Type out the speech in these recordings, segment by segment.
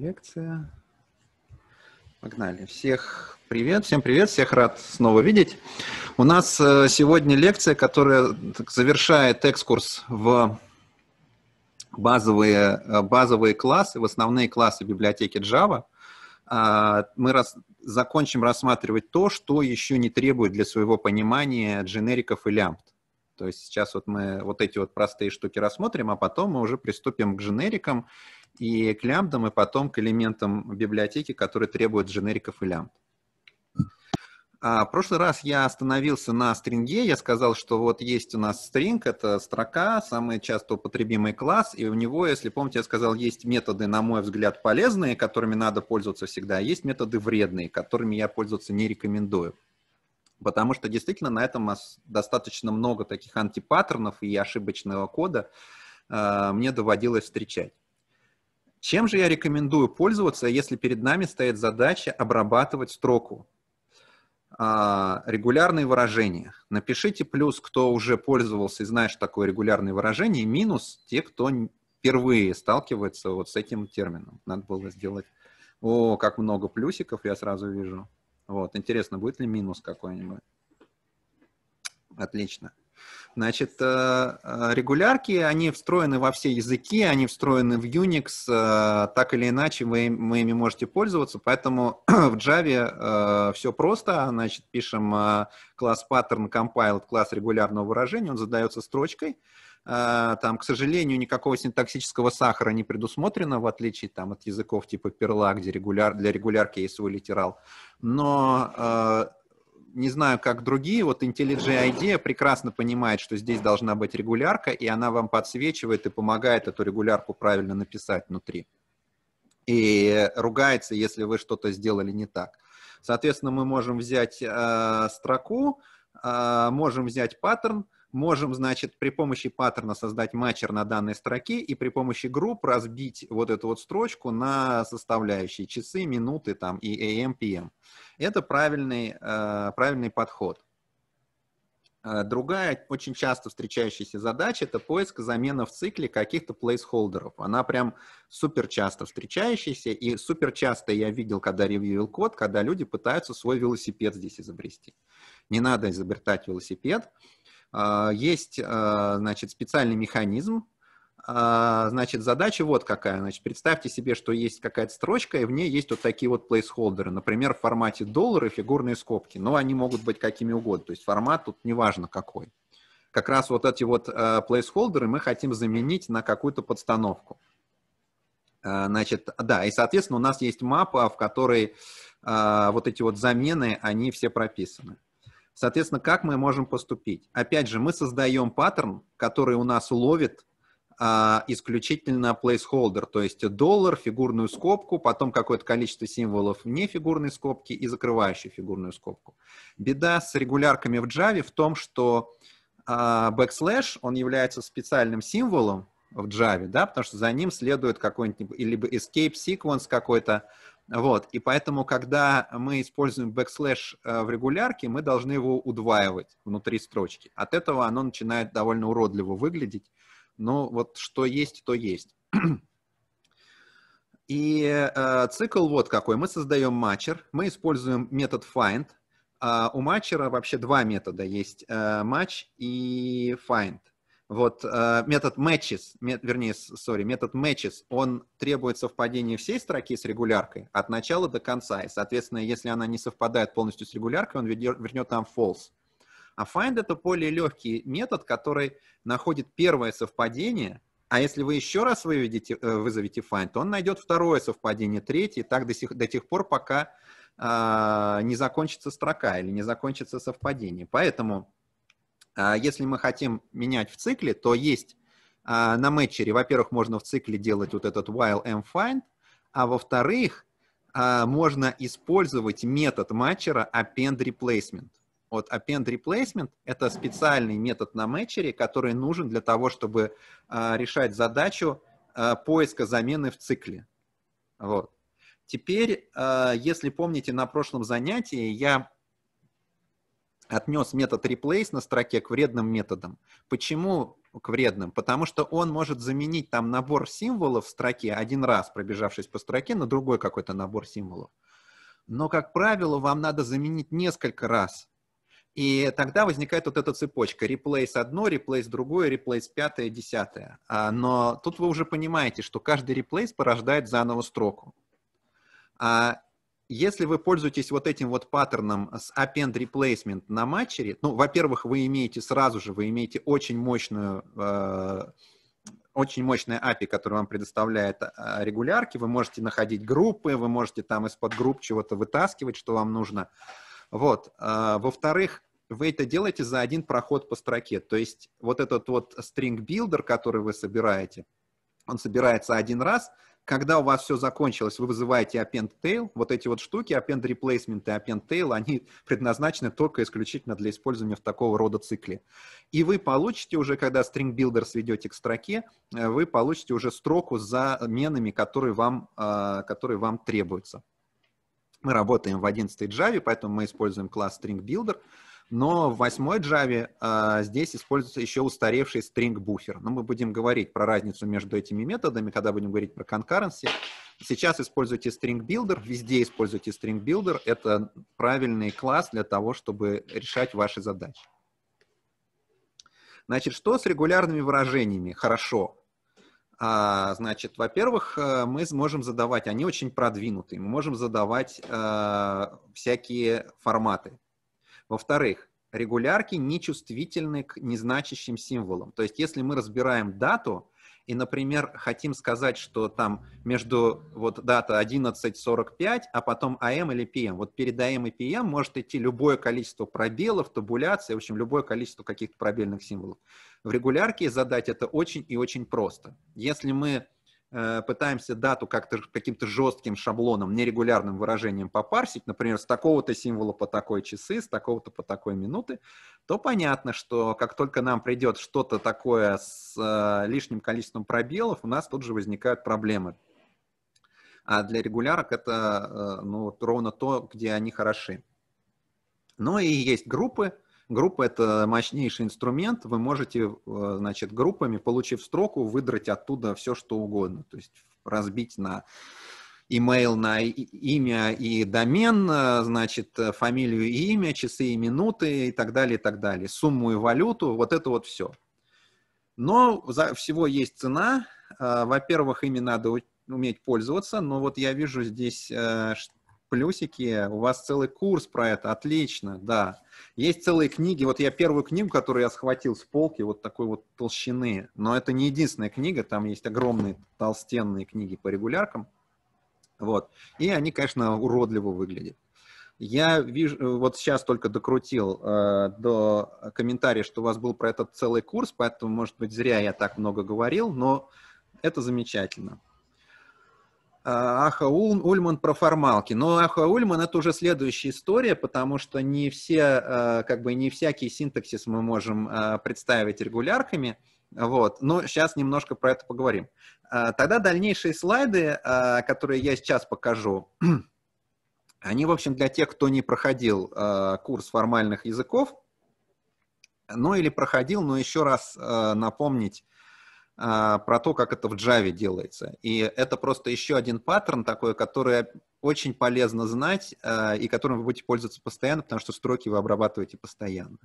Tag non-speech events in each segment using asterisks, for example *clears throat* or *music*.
лекция. Погнали. Всех привет, всем привет, всех рад снова видеть. У нас э, сегодня лекция, которая завершает экскурс в базовые, э, базовые классы, в основные классы библиотеки Java. А, мы раз, закончим рассматривать то, что еще не требует для своего понимания дженериков и лямбд. То есть сейчас вот мы вот эти вот простые штуки рассмотрим, а потом мы уже приступим к дженерикам и к лямбдам, и потом к элементам библиотеки, которые требуют дженериков и лямбд. А, в прошлый раз я остановился на стринге, я сказал, что вот есть у нас стринг, это строка, самый часто употребимый класс, и у него, если помните, я сказал, есть методы, на мой взгляд, полезные, которыми надо пользоваться всегда, а есть методы вредные, которыми я пользоваться не рекомендую. Потому что действительно на этом достаточно много таких антипаттернов и ошибочного кода э, мне доводилось встречать. Чем же я рекомендую пользоваться, если перед нами стоит задача обрабатывать строку? А, регулярные выражения. Напишите плюс, кто уже пользовался и знает, что такое регулярные выражения, и минус те, кто впервые сталкивается вот с этим термином. Надо было сделать... О, как много плюсиков я сразу вижу. Вот, интересно, будет ли минус какой-нибудь? Отлично. Значит, э, э, регулярки, они встроены во все языки, они встроены в Unix, э, так или иначе вы, вы ими можете пользоваться, поэтому *clears throat* в Java все просто, значит, пишем класс pattern compiled, класс регулярного выражения, он задается строчкой, там, к сожалению, никакого синтаксического сахара не предусмотрено, в отличие там, от языков типа Perla, где регуляр, для регулярки есть свой литерал. Но не знаю, как другие, вот IntelliJ IDEA прекрасно понимает, что здесь должна быть регулярка, и она вам подсвечивает и помогает эту регулярку правильно написать внутри. И ругается, если вы что-то сделали не так. Соответственно, мы можем взять э, строку, э, можем взять паттерн, можем, значит, при помощи паттерна создать матчер на данной строке и при помощи групп разбить вот эту вот строчку на составляющие часы, минуты там и AM, PM. Это правильный, э, правильный подход. Э, другая очень часто встречающаяся задача – это поиск замена в цикле каких-то плейсхолдеров. Она прям супер часто встречающаяся, и супер часто я видел, когда ревьюил код, когда люди пытаются свой велосипед здесь изобрести. Не надо изобретать велосипед. А, есть, а, значит, специальный механизм, а, Значит, задача вот какая. Значит, представьте себе, что есть какая-то строчка, и в ней есть вот такие вот плейсхолдеры. Например, в формате доллары фигурные скобки. Но они могут быть какими угодно. То есть формат тут неважно какой. Как раз вот эти вот плейсхолдеры мы хотим заменить на какую-то подстановку. Значит, да, и, соответственно, у нас есть мапа, в которой вот эти вот замены, они все прописаны. Соответственно, как мы можем поступить? Опять же, мы создаем паттерн, который у нас ловит а, исключительно placeholder, то есть доллар, фигурную скобку, потом какое-то количество символов вне фигурной скобки и закрывающую фигурную скобку. Беда с регулярками в Java в том, что а, backslash, он является специальным символом в Java, да, потому что за ним следует какой-нибудь либо escape sequence какой-то, вот, и поэтому, когда мы используем backslash э, в регулярке, мы должны его удваивать внутри строчки. От этого оно начинает довольно уродливо выглядеть. Но вот что есть, то есть. *clears throat* И э, цикл вот какой. Мы создаем матчер, мы используем метод find. Uh, у матчера вообще два метода есть, uh, match и find. Вот э, метод matches, мет, вернее, sorry, метод matches, он требует совпадения всей строки с регуляркой от начала до конца. И, соответственно, если она не совпадает полностью с регуляркой, он вернет нам false. А find это более легкий метод, который находит первое совпадение, а если вы еще раз выведете, э, вызовете find, то он найдет второе совпадение, третье, так до, сих, до тех пор, пока э, не закончится строка или не закончится совпадение. Поэтому если мы хотим менять в цикле, то есть а, на матчере, во-первых, можно в цикле делать вот этот while mFind, а во-вторых, а, можно использовать метод матчера append replacement. Вот append replacement – это специальный метод на матчере, который нужен для того, чтобы решать задачу поиска замены в цикле. Вот. Теперь, если помните, на прошлом занятии я отнес метод replace на строке к вредным методам. Почему к вредным, потому что он может заменить там набор символов в строке один раз, пробежавшись по строке, на другой какой-то набор символов. Но, как правило, вам надо заменить несколько раз. И тогда возникает вот эта цепочка. Replace одно, replace другое, replace пятое, десятое. А, но тут вы уже понимаете, что каждый replace порождает заново строку. Если вы пользуетесь вот этим вот паттерном с append replacement на матчере, ну, во-первых, вы имеете сразу же, вы имеете очень мощную, э, очень мощное API, которое вам предоставляет э, регулярки, вы можете находить группы, вы можете там из-под групп чего-то вытаскивать, что вам нужно. Вот. Э, во-вторых, вы это делаете за один проход по строке, то есть вот этот вот string builder, который вы собираете, он собирается один раз, когда у вас все закончилось, вы вызываете append tail, вот эти вот штуки, append replacement и append tail, они *laughs* предназначены только исключительно для использования в такого рода цикле. И вы получите уже, когда string builder сведете к строке, э, вы получите уже строку с заменами, которые вам, э, которые вам требуются. Мы работаем в 11 Java, поэтому мы используем класс string builder. Но в восьмой Java э, здесь используется еще устаревший string буфер. Но мы будем говорить про разницу между этими методами, когда будем говорить про concurrency. Сейчас используйте string builder, везде используйте string builder. Это правильный класс для того, чтобы решать ваши задачи. Значит, что с регулярными выражениями? Хорошо. А, значит, во-первых, э, мы сможем задавать, они очень продвинутые, мы можем задавать а, всякие форматы. Во-вторых, регулярки нечувствительны к незначащим символам. То есть если мы разбираем дату и, например, хотим сказать, что там между вот дата 11.45, а потом АМ или ПМ, вот перед АМ и ПМ может идти любое количество пробелов, табуляций, в общем, любое количество каких-то пробельных символов. В регулярке задать это очень и очень просто. Если мы пытаемся дату как-то каким-то жестким шаблоном, нерегулярным выражением попарсить, например, с такого-то символа по такой часы, с такого-то по такой минуты, то понятно, что как только нам придет что-то такое с э, лишним количеством пробелов, у нас тут же возникают проблемы. А для регулярок это э, ну, ровно то, где они хороши. Ну и есть группы, Группа – это мощнейший инструмент. Вы можете, э, значит, группами, получив строку, выдрать оттуда все, что угодно. То есть разбить на email на имя и домен, э, значит, фамилию и имя, часы и минуты и так далее, и так далее. Сумму и валюту, вот это вот все. Но за всего есть цена. Э, во-первых, ими надо уметь пользоваться, но вот я вижу здесь плюсики, у вас целый курс про это, отлично, да. Есть целые книги, вот я первую книгу, которую я схватил с полки, вот такой вот толщины, но это не единственная книга, там есть огромные толстенные книги по регуляркам, вот, и они, конечно, уродливо выглядят. Я вижу, вот сейчас только докрутил э, до комментария, что у вас был про этот целый курс, поэтому, может быть, зря я так много говорил, но это замечательно. А, Аха Ульман про формалки. Но Аха Ульман это уже следующая история, потому что не все, а, как бы не всякий синтаксис мы можем а, представить регулярками. Вот. Но сейчас немножко про это поговорим. Тогда дальнейшие слайды, которые я сейчас покажу, *clears throat* они, в общем, для тех, кто не проходил курс формальных языков, ну или проходил, но еще раз напомнить, про то, как это в Java делается. И это просто еще один паттерн такой, который очень полезно знать а, и которым вы будете пользоваться постоянно, потому что строки вы обрабатываете постоянно.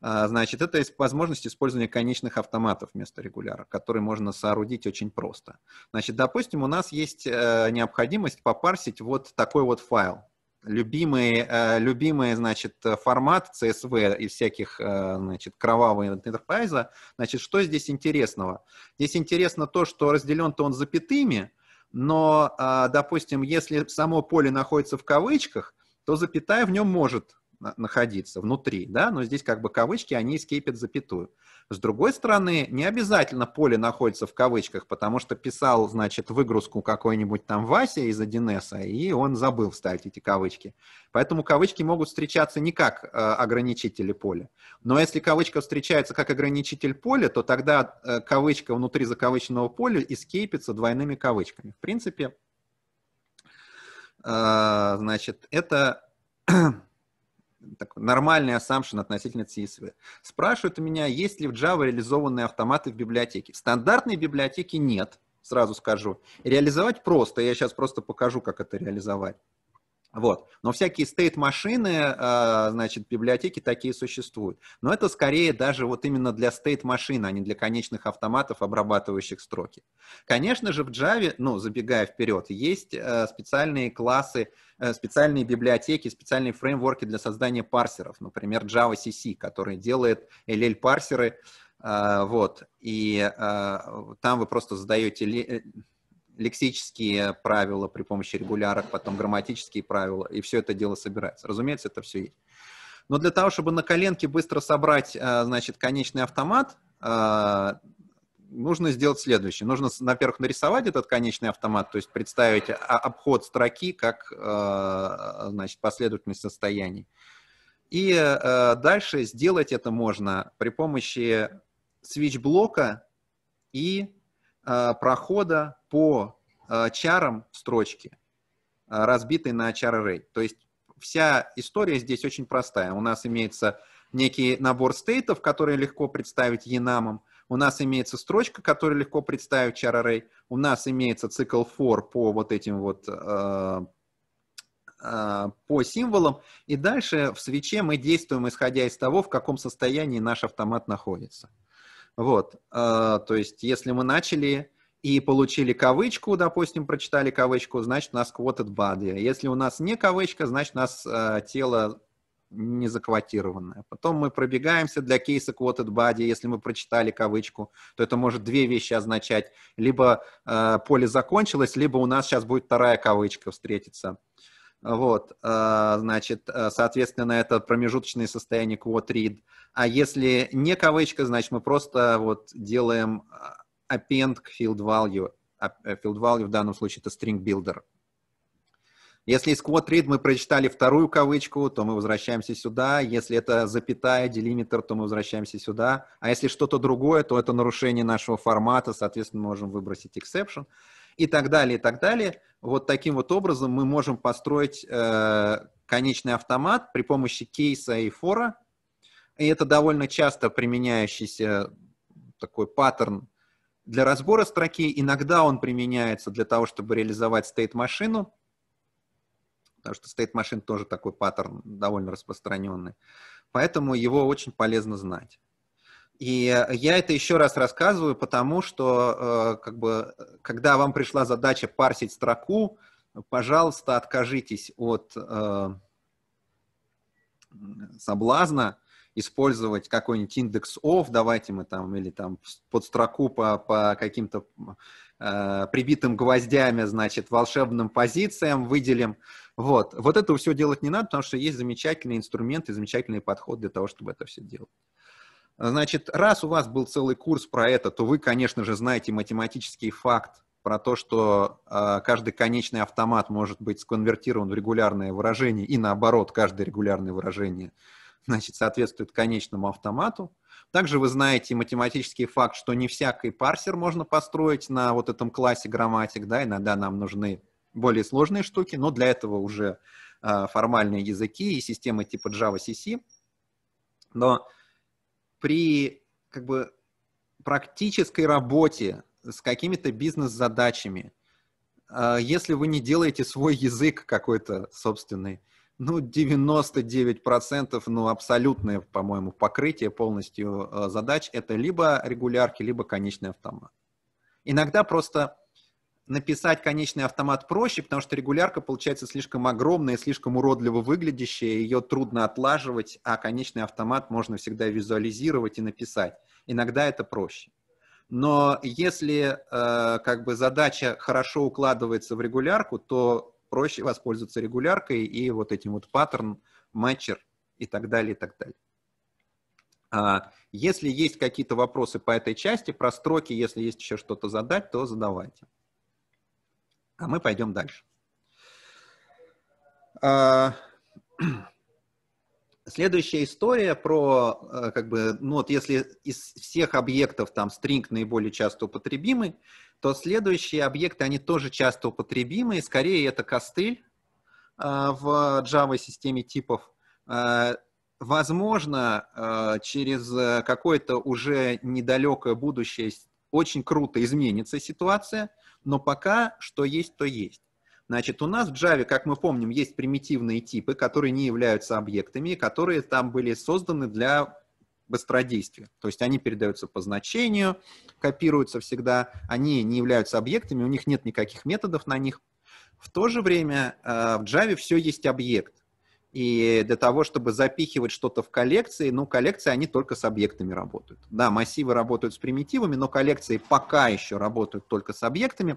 А, значит, это возможность использования конечных автоматов вместо регуляра, которые можно соорудить очень просто. Значит, допустим, у нас есть э, необходимость попарсить вот такой вот файл любимый, э, любимый, значит, формат CSV из всяких, э, значит, кровавого enterprise. Значит, что здесь интересного? Здесь интересно то, что разделен-то он запятыми, но, э, допустим, если само поле находится в кавычках, то запятая в нем может находиться внутри, да, но здесь как бы кавычки, они скипят запятую. С другой стороны, не обязательно поле находится в кавычках, потому что писал, значит, выгрузку какой-нибудь там Вася из 1С, и он забыл вставить эти кавычки. Поэтому кавычки могут встречаться не как э, ограничители поля. Но если кавычка встречается как ограничитель поля, то тогда э, кавычка внутри закавыченного поля эскейпится двойными кавычками. В принципе, э, значит, это такой нормальный assumption относительно CSV. Спрашивают у меня, есть ли в Java реализованные автоматы в библиотеке. Стандартной библиотеки нет, сразу скажу. Реализовать просто, я сейчас просто покажу, как это реализовать. Вот. Но всякие стейт-машины, а, значит, библиотеки такие существуют. Но это скорее даже вот именно для стейт-машин, а не для конечных автоматов, обрабатывающих строки. Конечно же, в Java, ну, забегая вперед, есть э, специальные классы, э, специальные библиотеки, специальные фреймворки для создания парсеров. Например, Java CC, который делает LL-парсеры, э, вот, и там вы просто задаете лексические правила при помощи регулярок, потом грамматические правила, и все это дело собирается. Разумеется, это все есть. Но для того, чтобы на коленке быстро собрать, э, значит, конечный автомат, э, нужно сделать следующее. Нужно, во-первых, нарисовать этот конечный автомат, то есть представить обход строки как, э, значит, последовательность состояний. И дальше сделать это можно при помощи switch-блока и прохода по э, чарам строчки, э, разбитой на char array. То есть вся история здесь очень простая. У нас имеется некий набор стейтов, которые легко представить enum. У нас имеется строчка, которую легко представить char array. У нас имеется цикл for по вот этим вот э, по символам, и дальше в свече мы действуем, исходя из того, в каком состоянии наш автомат находится. Вот, то есть если мы начали и получили кавычку, допустим, прочитали кавычку, значит, у нас quoted body. Если у нас не кавычка, значит, у нас э, тело не заквотированное. Потом мы пробегаемся для кейса quoted body. Если мы прочитали кавычку, то это может две вещи означать. Либо э, поле закончилось, либо у нас сейчас будет вторая кавычка встретиться. Вот, э, значит, э, соответственно, это промежуточное состояние quote read. А если не кавычка, значит, мы просто вот делаем э, append к field value. Э, field value в данном случае это string builder. Если из quote read мы прочитали вторую кавычку, то мы возвращаемся сюда. Если это запятая, делимитр, то мы возвращаемся сюда. А если что-то другое, то это нарушение нашего формата, соответственно, можем выбросить exception и так далее, и так далее. Вот таким вот образом мы можем построить э, конечный автомат при помощи кейса и фора. И это довольно часто применяющийся такой паттерн для разбора строки иногда он применяется для того, чтобы реализовать state-машину, потому что state-машин тоже такой паттерн довольно распространенный. Поэтому его очень полезно знать. И я это еще раз рассказываю, потому что э, как бы, когда вам пришла задача парсить строку, пожалуйста, откажитесь от э, соблазна использовать какой-нибудь индекс off, давайте мы там, или там под строку по, по каким-то э, прибитым гвоздями, значит, волшебным позициям выделим. Вот. вот это все делать не надо, потому что есть замечательные инструменты, замечательный подход для того, чтобы это все делать. Значит, раз у вас был целый курс про это, то вы, конечно же, знаете математический факт про то, что э, каждый конечный автомат может быть сконвертирован в регулярное выражение, и наоборот, каждое регулярное выражение – значит, соответствует конечному автомату. Также вы знаете математический факт, что не всякий парсер можно построить на вот этом классе грамматик, да, иногда нам нужны более сложные штуки, но для этого уже э, формальные языки и системы типа Java CC. Но при как бы практической работе с какими-то бизнес-задачами, э, если вы не делаете свой язык какой-то собственный, ну, 99%, ну, абсолютное, по-моему, покрытие полностью э, задач – это либо регулярки, либо конечный автомат. Иногда просто написать конечный автомат проще, потому что регулярка получается слишком огромная, слишком уродливо выглядящая, ее трудно отлаживать, а конечный автомат можно всегда визуализировать и написать. Иногда это проще. Но если э, как бы задача хорошо укладывается в регулярку, то проще воспользоваться регуляркой и вот этим вот паттерн, матчер и так далее, и так далее. А, если есть какие-то вопросы по этой части, про строки, если есть еще что-то задать, то задавайте. А мы пойдем дальше. А, *clears throat* следующая история про, э, как бы, ну вот если из всех объектов там string наиболее часто употребимый, то следующие объекты, они тоже часто употребимы, скорее это костыль а, в Java системе типов. Возможно, через какое-то уже недалекое будущее очень круто изменится ситуация, но пока что есть, то есть. Значит, у нас в Java, как мы помним, есть примитивные типы, которые не являются объектами, которые там были созданы для быстродействия. То есть они передаются по значению, копируются всегда, они не являются объектами, у них нет никаких методов на них. В то же время э, в Java все есть объект. И для того, чтобы запихивать что-то в коллекции, ну, коллекции, они только с объектами работают. Да, массивы работают с примитивами, но коллекции пока еще работают только с объектами.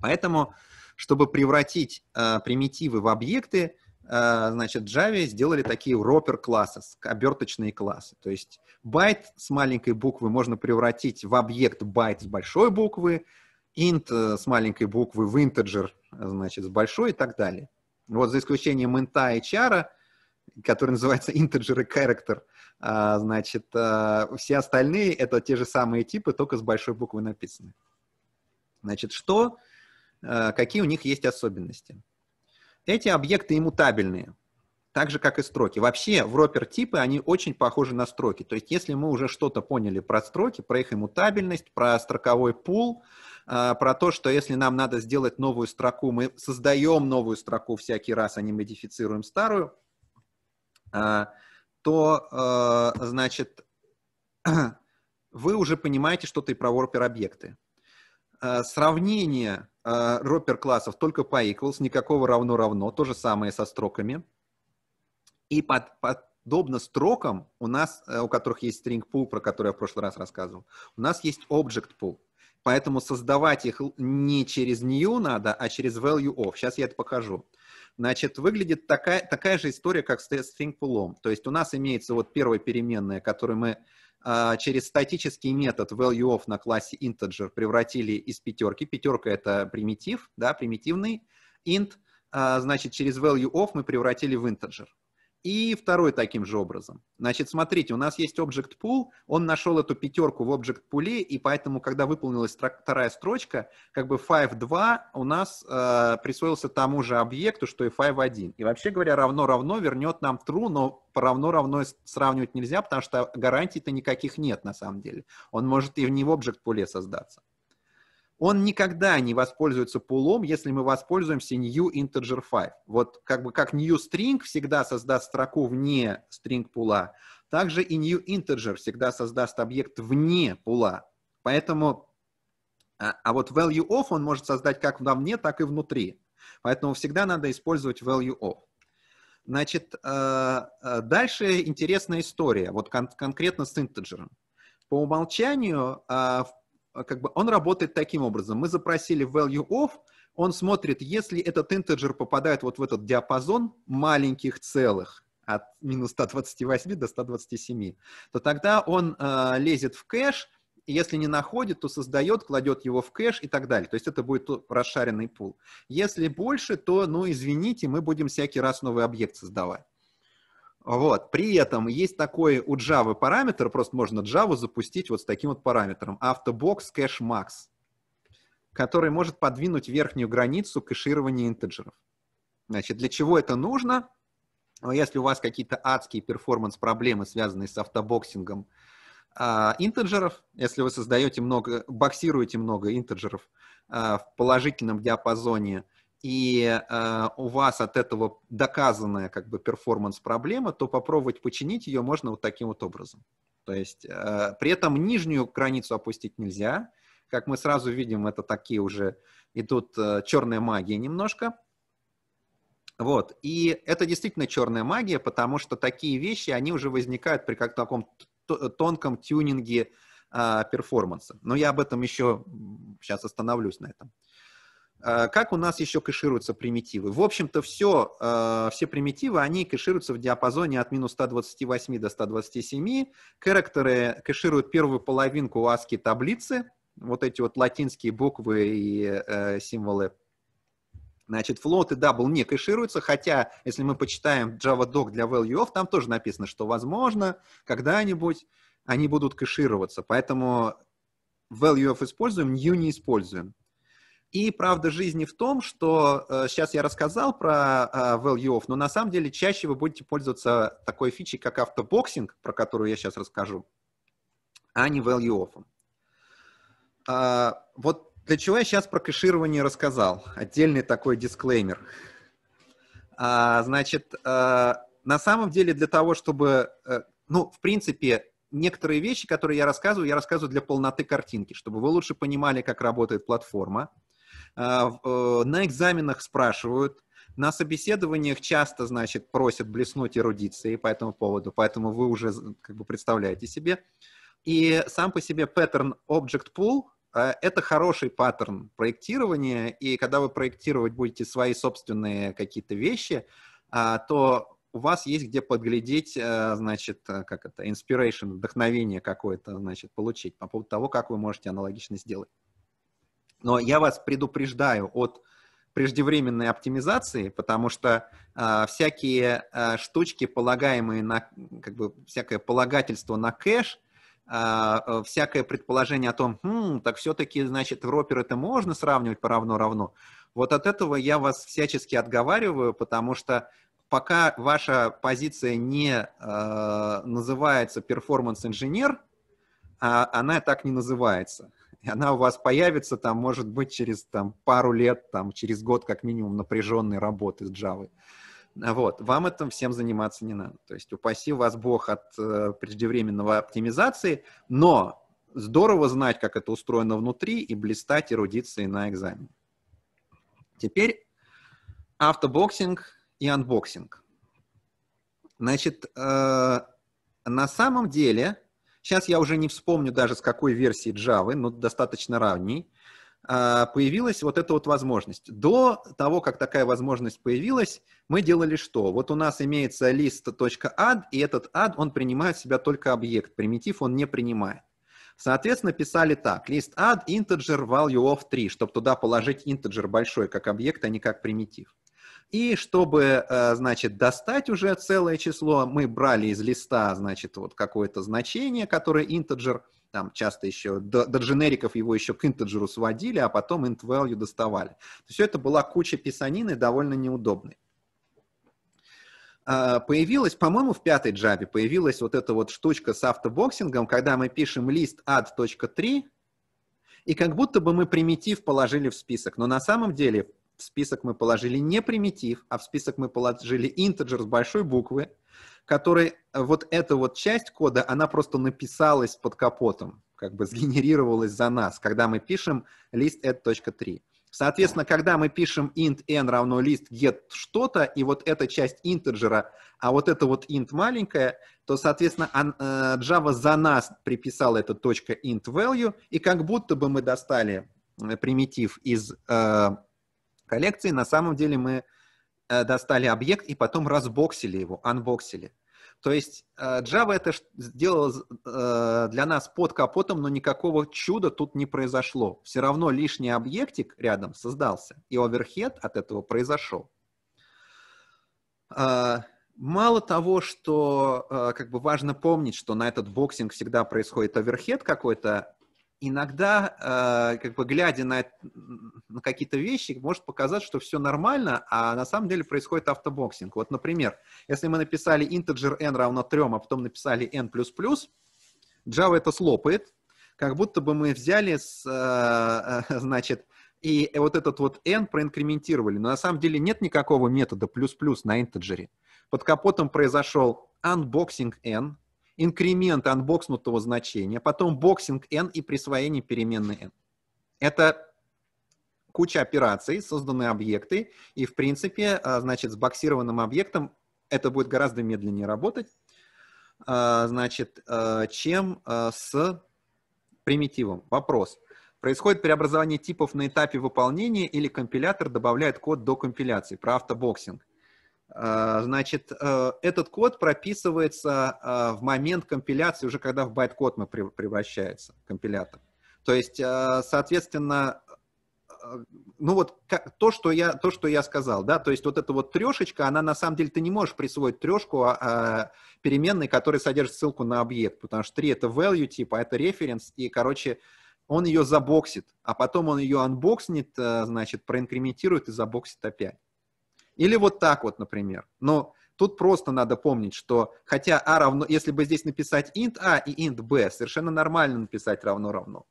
Поэтому чтобы превратить э, примитивы в объекты, э, значит, Java сделали такие wrapper классы, оберточные классы. То есть байт с маленькой буквы можно превратить в объект байт с большой буквы, int э, с маленькой буквы в integer, значит, с большой и так далее. Вот за исключением инта и чара, который называется integer и character, э, значит, э, все остальные это те же самые типы, только с большой буквы написаны. Значит, что Э, какие у них есть особенности. Эти объекты иммутабельные, так же, как и строки. Вообще, в ропер-типы они очень похожи на строки. То есть, если мы уже что-то поняли про строки, про их иммутабельность, про строковой пул, про то, что если нам надо сделать новую строку, мы создаем новую строку всякий раз, а не модифицируем старую, э, то, значит, *clears throat* вы уже понимаете что-то и про ворпер-объекты. Сравнение Э, ропер классов только по equals, никакого равно-равно, то же самое со строками. И под, подобно строкам у нас, э, у которых есть string pool, про который я в прошлый раз рассказывал, у нас есть object pool. Поэтому создавать их не через new надо, а через value of. Сейчас я это покажу. Значит, выглядит такая, такая же история, как с string. То есть у нас имеется вот первая переменная, которую мы а, через статический метод valueOf на классе integer превратили из пятерки. Пятерка — это примитив, да, примитивный int. А, значит, через valueOf мы превратили в integer и второй таким же образом. Значит, смотрите, у нас есть object pool, он нашел эту пятерку в object pool, и поэтому, когда выполнилась вторая строчка, как бы five2 у нас э, присвоился тому же объекту, что и five1. И вообще говоря, равно-равно вернет нам true, но равно-равно сравнивать нельзя, потому что гарантий-то никаких нет на самом деле. Он может и не в object pool создаться он никогда не воспользуется пулом, если мы воспользуемся new integer 5. Вот как бы как new string всегда создаст строку вне string пула, также и new integer всегда создаст объект вне пула. Поэтому, а, а вот value of он может создать как вовне, так и внутри. Поэтому всегда надо использовать value of. Значит, э, э, дальше интересная история, вот кон- конкретно с интеджером. По умолчанию а, как бы он работает таким образом. Мы запросили value of, он смотрит, если этот интеджер попадает вот в этот диапазон маленьких целых, от минус 128 до 127, то тогда он э, лезет в кэш, и если не находит, то создает, кладет его в кэш и так далее. То есть это будет расшаренный пул. Если больше, то, ну, извините, мы будем всякий раз новый объект создавать. Вот. При этом есть такой у Java параметр, просто можно Java запустить вот с таким вот параметром, autobox cache max, который может подвинуть верхнюю границу кэширования интеджеров. Значит, для чего это нужно? Ну, если у вас какие-то адские перформанс-проблемы, связанные с автобоксингом а, интеджеров, если вы создаете много, боксируете много интеджеров а, в положительном диапазоне, и э, у вас от этого доказанная как бы перформанс-проблема, то попробовать починить ее можно вот таким вот образом. То есть э, при этом нижнюю границу опустить нельзя. Как мы сразу видим, это такие уже идут э, черная магия немножко. Вот. И это действительно черная магия, потому что такие вещи, они уже возникают при как таком тонком тюнинге э, перформанса. Но я об этом еще сейчас остановлюсь на этом. Э, как у нас еще кэшируются примитивы? В общем-то, все, э, все примитивы, они кэшируются в диапазоне от минус 128 до 127. Характеры кэшируют первую половинку ASCII таблицы, вот эти вот латинские буквы и э, символы. Значит, float и double не кэшируются, хотя, если мы почитаем JavaDoc для value там тоже написано, что, возможно, когда-нибудь они будут кэшироваться. Поэтому value используем, new не используем. И правда жизни в том, что э, сейчас я рассказал про э, value off, но на самом деле чаще вы будете пользоваться такой фичей, как автобоксинг, про которую я сейчас расскажу, а не value off. А, вот для чего я сейчас про кэширование рассказал. Отдельный такой дисклеймер. А, значит, а, на самом деле для того, чтобы, э, ну, в принципе, некоторые вещи, которые я рассказываю, я рассказываю для полноты картинки, чтобы вы лучше понимали, как работает платформа. А, э, на экзаменах спрашивают, на собеседованиях часто, значит, просят блеснуть эрудицией по этому поводу, поэтому вы уже как бы представляете себе. И сам по себе pattern object pool а, это хороший паттерн проектирования, и когда вы проектировать будете свои собственные какие-то вещи, а, то у вас есть где подглядеть, э, значит, э, как это, inspiration, вдохновение какое-то, значит, получить по поводу того, как вы можете аналогично сделать. Но я вас предупреждаю от преждевременной оптимизации, потому что э, всякие э, штучки, полагаемые на, как бы, всякое полагательство на кэш, а, э, всякое предположение о том, хм, так все-таки, значит, в ропер это можно сравнивать по равно-равно. Вот от этого я вас всячески отговариваю, потому что пока ваша позиция не э, называется перформанс-инженер, а она так не называется. *laughs* И она у вас появится там, может быть, через там, пару лет, там, через год как минимум напряженной работы с Java. Вот, вам этим всем заниматься не надо. То есть упаси вас Бог от э, преждевременного оптимизации, но здорово знать, как это устроено внутри и блистать эрудицией на экзамене. Теперь autoboxing и unboxing. Значит, э, на самом деле, сейчас я уже не вспомню даже с какой версии Java, но достаточно ранней, а, появилась вот эта вот возможность. До того, как такая возможность появилась, мы делали что? Вот у нас имеется list.add, и этот add, он принимает в себя только объект, примитив он не принимает. Соответственно, писали так, list add integer value of 3, чтобы туда положить integer большой как объект, а не как примитив. И чтобы, э, значит, достать уже целое число, мы брали из листа, значит, вот какое-то значение, которое integer – там часто еще до, до дженериков его еще к интеджеру сводили, а потом int value доставали. То все это была куча писанины, довольно неудобной. А, появилась, по-моему, в пятой Java появилась вот эта вот штучка с автобоксингом, когда мы пишем list add.3, и как будто бы мы примитив положили в список. Но на самом деле в список мы положили не примитив, а в список мы положили integer с большой буквы, который э, вот эта вот часть кода, она просто написалась под капотом, как бы сгенерировалась за нас, когда мы пишем list add.3. Соответственно, когда мы пишем int n равно list get что-то, и вот эта часть интеджера, а вот это вот int маленькая, то, соответственно, э, Java за нас приписал это .int value, и как будто бы мы достали э, примитив из коллекции, на самом деле мы э, достали объект и потом разбоксили его, анбоксили. То есть э, Java это сделала э, для нас под капотом, но никакого чуда тут не произошло. Все равно лишний объектик рядом создался, и overhead от этого произошел. Мало того, что как бы важно помнить, что на этот boxing всегда происходит overhead какой-то, иногда, э, как бы глядя на, на какие-то вещи, может показаться, что все нормально, а на самом деле происходит автобоксинг. Вот, например, если мы написали integer n равно 3, а потом написали n++, Java это слопает, как будто бы мы взяли, с, э, э, значит, и вот этот вот n проинкрементировали. Но на самом деле нет никакого метода плюс-плюс на интеджере. Под капотом произошел unboxing n, инкремент анбокснутого значения, потом боксинг n и присвоение переменной n. Это куча операций, созданные объекты, и, в принципе, а, значит, с боксированным объектом это будет гораздо медленнее работать, а, значит, а, чем с примитивом. Вопрос. Происходит преобразование типов на этапе выполнения или компилятор добавляет код до компиляции? Про автобоксинг. А, значит, э, этот код прописывается а, в момент компиляции, уже когда в байт-код мы превращается, компилятор. То есть, а, соответственно, ну вот то, что я, то, что я сказал, да, то есть вот эта вот трешечка, она на самом деле, ты не можешь присвоить трешку а, а, переменной, которая содержит ссылку на объект, потому что 3 это value типа, это reference, и, короче, он ее забоксит, а потом он ее анбокснет, э, значит, проинкрементирует и забоксит опять. Или вот так вот, например. Но тут просто надо помнить, что хотя а равно, если бы здесь написать int a и int b, совершенно нормально написать равно-равно.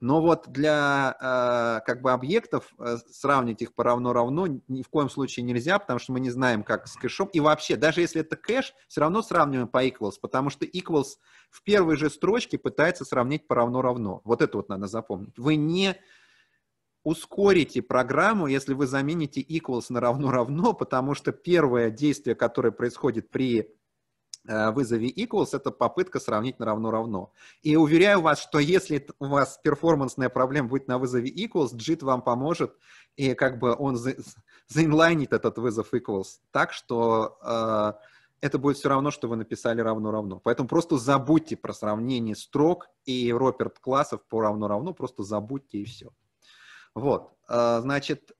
Но вот для э, как бы объектов э, сравнить их по равно-равно ни в коем случае нельзя, потому что мы не знаем, как с кэшом. И вообще, даже если это кэш, все равно сравниваем по equals, потому что equals в первой же строчке пытается сравнить по равно-равно. Вот это вот надо запомнить. Вы не ускорите программу, если вы замените equals на равно-равно, потому что первое действие, которое происходит при Э, вызове equals — это попытка сравнить на равно-равно. И уверяю вас, что если у вас перформансная проблема будет на вызове equals, JIT вам поможет, и как бы он за, заинлайнит этот вызов equals так, что э, это будет все равно, что вы написали равно-равно. Поэтому просто забудьте про сравнение строк и Роперт классов по равно-равно, просто забудьте и все. Вот, э, значит,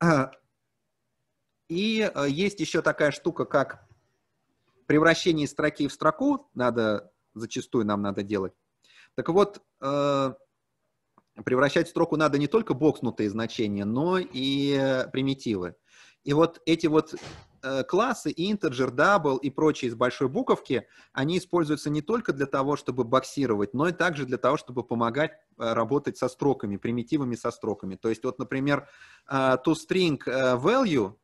*clears throat* и э, есть еще такая штука, как превращение строки в строку надо, зачастую нам надо делать. Так вот, э, превращать в строку надо не только бокснутые значения, но и примитивы. И вот эти вот классы, integer, double и прочие из большой буковки, они используются не только для того, чтобы боксировать, но и также для того, чтобы помогать э, работать со строками, примитивами со строками. То есть вот, например, toString value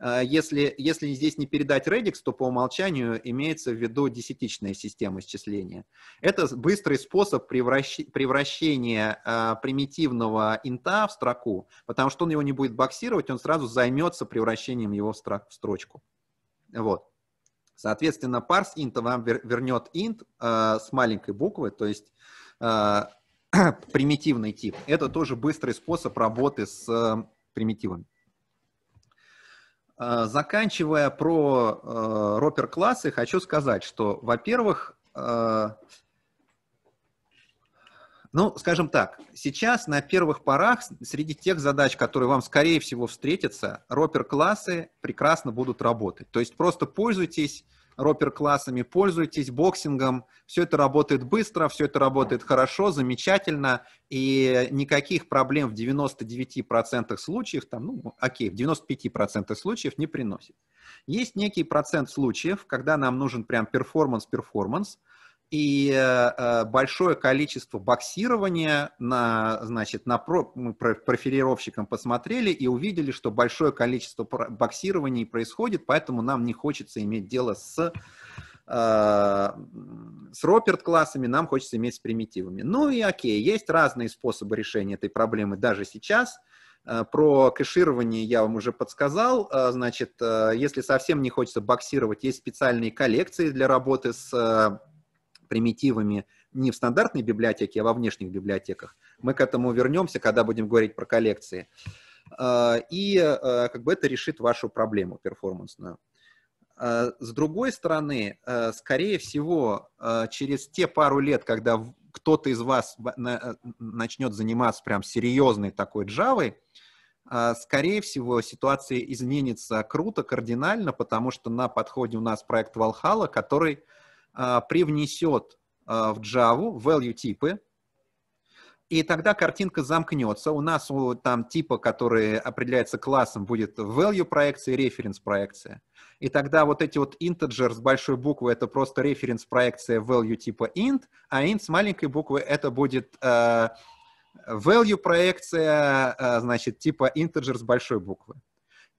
если, если здесь не передать radix, то по умолчанию имеется в виду десятичная система исчисления. Это быстрый способ превращ, превращения а, примитивного инта в строку, потому что он его не будет боксировать, он сразу займется превращением его в, строк, в строчку. Вот. Соответственно, парс инта вам вернет int э, с маленькой буквы, то есть э, *clears throat* примитивный тип. Это тоже быстрый способ работы с э, примитивами. Э, заканчивая про э, ропер-классы, хочу сказать, что, во-первых, э, ну, скажем так, сейчас на первых порах среди тех задач, которые вам, скорее всего, встретятся, ропер-классы прекрасно будут работать. То есть просто пользуйтесь wrapper-классами, пользуйтесь boxing ом, все это работает быстро, все это работает хорошо, замечательно, и никаких проблем в 99% случаев, там, ну, окей, в 95% случаев не приносит. Есть некий процент случаев, когда нам нужен прям performance-performance, и э, большое количество боксирования на, значит, на про, мы профилировщиком посмотрели и увидели, что большое количество боксирований происходит, поэтому нам не хочется иметь дело с э, с Роперт классами, нам хочется иметь с примитивами. Ну и окей, есть разные способы решения этой проблемы даже сейчас. Э, про кэширование я вам уже подсказал. Э, значит, если совсем не хочется боксировать, есть специальные коллекции для работы с примитивами не в стандартной библиотеке, а во внешних библиотеках. Мы к этому вернемся, когда будем говорить про коллекции. А, и а, как бы это решит вашу проблему перформансную. А, с другой стороны, скорее всего, через те пару лет, когда кто-то из вас начнет заниматься прям серьезной такой Java, скорее всего, ситуация изменится круто, кардинально, потому что на подходе у нас проект Valhalla, который привнесет а, в Java value типы, и тогда картинка замкнется. У нас там типа, который определяется классом, будет value проекция и reference проекция. И тогда вот эти вот integer с большой буквы это просто reference проекция value типа int, а int с маленькой буквы это будет uh, value проекция, uh, значит, типа integer с большой буквы.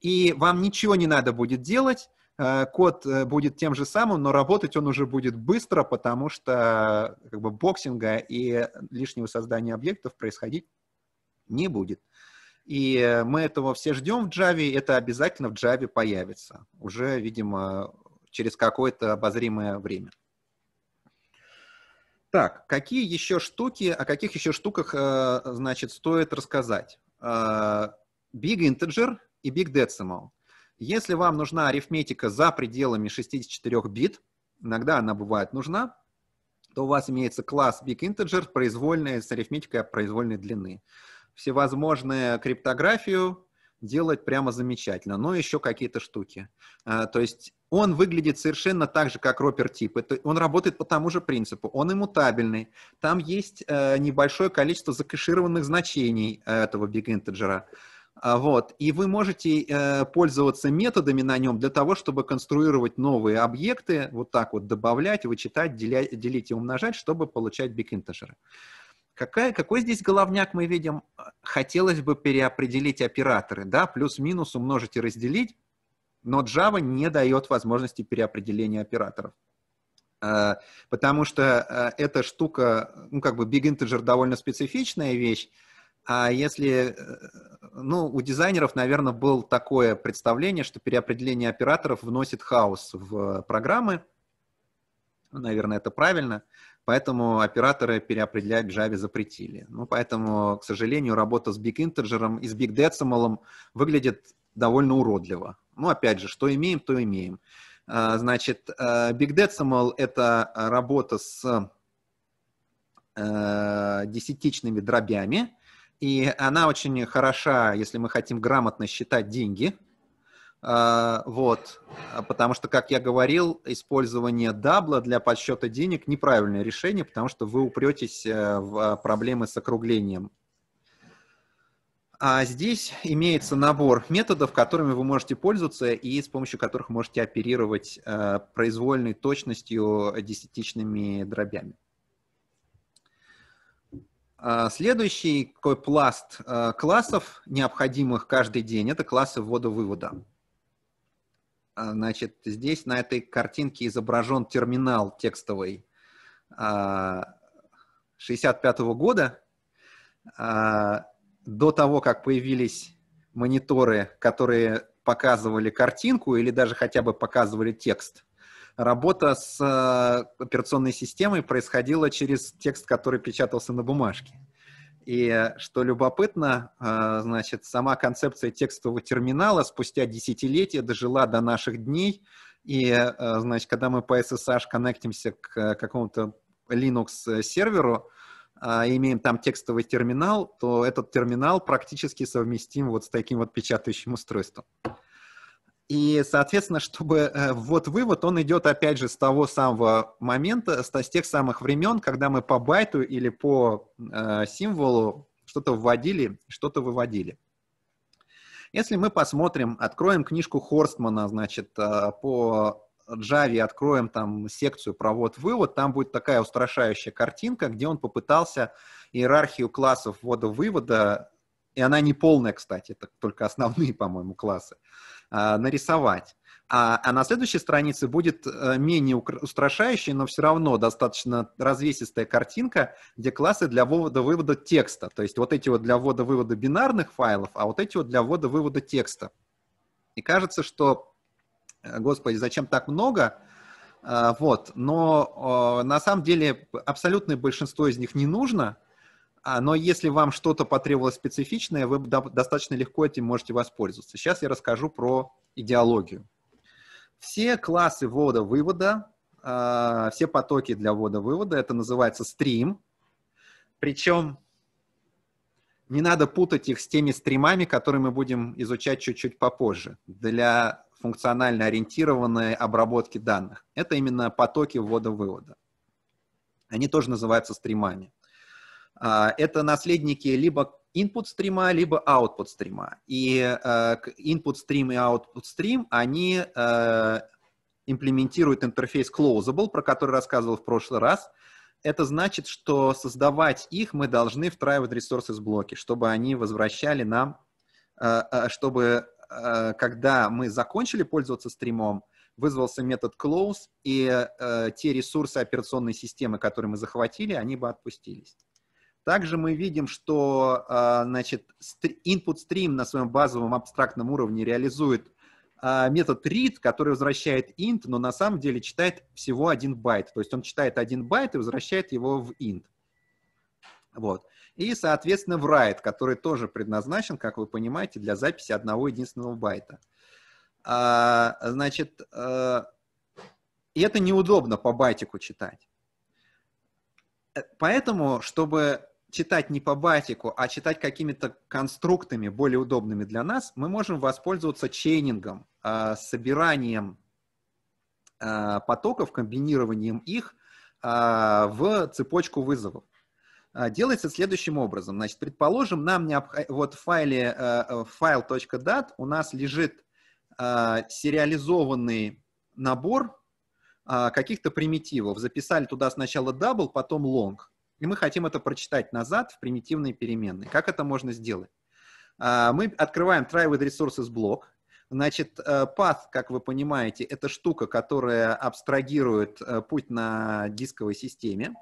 И вам ничего не надо будет делать, Э, код э, будет тем же самым, но работать он уже будет быстро, потому что как бы, боксинга и лишнего создания объектов происходить не будет. И мы этого все ждем в Java, это обязательно в Java появится. Уже, видимо, через какое-то обозримое время. Так, какие еще штуки, о каких еще штуках, э, значит, стоит рассказать? Big Integer и Big Decimal. Если вам нужна арифметика за пределами 64 бит, иногда она бывает нужна, то у вас имеется класс Big Integer, произвольная с арифметикой произвольной длины. Всевозможную криптографию, делает прямо замечательно, но еще какие-то штуки. А, то есть он выглядит совершенно так же, как ропер тип. Он работает по тому же принципу. Он иммутабельный. Там есть э, небольшое количество закэшированных значений э, этого big integer. А, вот. И вы можете э, пользоваться методами на нем для того, чтобы конструировать новые объекты, вот так вот добавлять, вычитать, делять, делить и умножать, чтобы получать integer. Какая, какой здесь головняк мы видим? Хотелось бы переопределить операторы, да, плюс-минус умножить и разделить, но Java не дает возможности переопределения операторов. Э, потому что э, эта штука, ну, как бы big integer довольно специфичная вещь, а если, э, ну, у дизайнеров, наверное, было такое представление, что переопределение операторов вносит хаос в программы, наверное, это правильно, поэтому операторы переопределять в Java запретили. Ну, поэтому, к сожалению, работа с Big Integer и с Big Decimal выглядит довольно уродливо. Ну, опять же, что имеем, то имеем. А, значит, э, Big Decimal — это работа с э, десятичными дробями, и она очень хороша, если мы хотим грамотно считать деньги. А, вот, потому что, как я говорил, использование дабла для подсчета денег неправильное решение, потому что вы упретесь э, в проблемы с округлением. А здесь имеется набор методов, которыми вы можете пользоваться и с помощью которых можете оперировать э, произвольной точностью десятичными дробями. А, следующий такой пласт а, классов, необходимых каждый день, это классы ввода-вывода. А, значит, здесь на этой картинке изображен терминал текстовый 65 -го года. До того, как появились мониторы, которые показывали картинку или даже хотя бы показывали текст – работа с э, операционной системой происходила через текст, который печатался на бумажке. И что любопытно, э, значит, сама концепция текстового терминала спустя десятилетия дожила до наших дней. И, э, значит, когда мы по SSH коннектимся к какому-то Linux серверу, имеем там текстовый терминал, то этот терминал практически совместим вот с таким вот печатающим устройством. И, соответственно, чтобы э, ввод-вывод, он идет, опять же, с того самого момента, с, тех самых времен, когда мы по байту или по э, символу что-то вводили, что-то выводили. Если мы посмотрим, откроем книжку Хорстмана, значит, э, по Java, откроем там секцию провод-вывод, там будет такая устрашающая картинка, где он попытался иерархию классов ввода-вывода, и она не полная, кстати, это только основные, по-моему, классы, нарисовать. А, а на следующей странице будет э, менее устрашающая, но все равно достаточно развесистая картинка, где классы для ввода-вывода текста. То есть вот эти вот для ввода-вывода бинарных файлов, а вот эти вот для ввода-вывода текста. И кажется, что, э, господи, зачем так много? А, вот, но на самом деле абсолютное большинство из них не нужно – а, но если вам что-то потребовалось специфичное, вы достаточно легко этим можете воспользоваться. Сейчас я расскажу про идеологию. Все классы ввода-вывода, а, все потоки для ввода-вывода, это называется стрим. Причем не надо путать их с теми стримами, которые мы будем изучать чуть-чуть попозже, для функционально ориентированной обработки данных. Это именно потоки ввода-вывода. Они тоже называются стримами. А, это наследники либо input стрима, либо output стрима. И э, input стрим и output стрим, они э, имплементируют интерфейс closable, про который рассказывал в прошлый раз. Это значит, что создавать их мы должны в try-with-resources блоки, чтобы они возвращали нам, э, чтобы когда мы закончили пользоваться стримом, вызвался метод close, и те ресурсы операционной системы, которые мы захватили, они бы отпустились. Также мы видим, что а, значит, input stream на своем базовом абстрактном уровне реализует а, метод read, который возвращает int, но на самом деле читает всего один байт. То есть он читает один байт и возвращает его в int. Вот. И, соответственно, в write, который тоже предназначен, как вы понимаете, для записи одного единственного байта. А, значит, и это неудобно по байтику читать. Э, поэтому, чтобы читать не по батику, а читать какими-то конструктами, более удобными для нас, мы можем воспользоваться чейнингом, э, собиранием э, потоков, комбинированием их э, в цепочку вызовов. Э, делается следующим образом. Значит, предположим, нам необх... вот в файле э, file.dat у нас лежит э, сериализованный набор э, каких-то примитивов. Записали туда сначала double, потом long и мы хотим это прочитать назад в примитивные переменные. Как это можно сделать? А, мы открываем try with resources блок. Значит, э, path, как вы понимаете, это штука, которая абстрагирует э, путь на дисковой системе.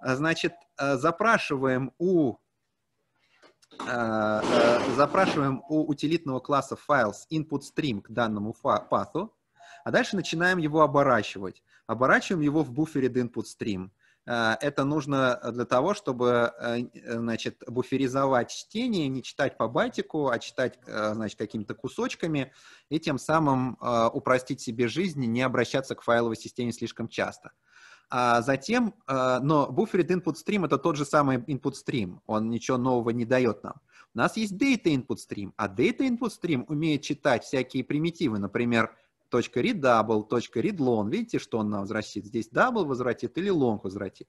А, значит, э, запрашиваем у запрашиваем у утилитного класса files input stream к данному path, а дальше начинаем его оборачивать. Оборачиваем его в буфере input stream. Э, это нужно для того, чтобы э, значит, буферизовать чтение, не читать по байтику, а читать э, значит, какими-то кусочками, и тем самым упростить себе жизнь, не обращаться к файловой системе слишком часто. А затем, но Buffered Input Stream — это тот же самый Input Stream, он ничего нового не дает нам. У нас есть Data Input Stream, а Data Input Stream умеет читать всякие примитивы, например, .read double, .read long. Видите, что он нам возвратит? Здесь double возвратит или long возвратит.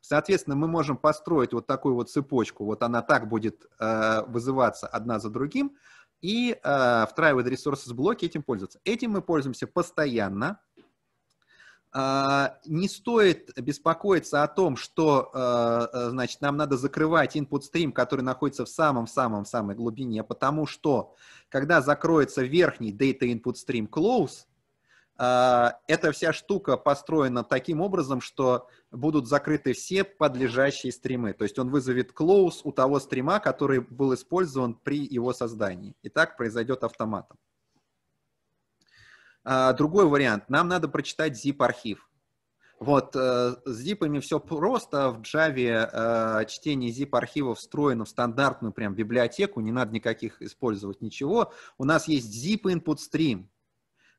Соответственно, мы можем построить вот такую вот цепочку. Вот она так будет э, вызываться одна за другим. И э, в with resources блоке этим пользоваться. Этим мы пользуемся постоянно. Uh, не стоит беспокоиться о том, что, uh, значит, нам надо закрывать input stream, который находится в самом-самом-самой глубине, потому что, когда закроется верхний data input stream close, эта вся штука построена таким образом, что будут закрыты все подлежащие стримы. То есть он вызовет close у того стрима, который был использован при его создании. И так произойдет автоматом. А, другой вариант. Нам надо прочитать zip-архив. Вот, э, с зипами все просто. В Java э, чтение zip-архивов встроено в стандартную прям библиотеку, не надо никаких использовать ничего. У нас есть zip input stream,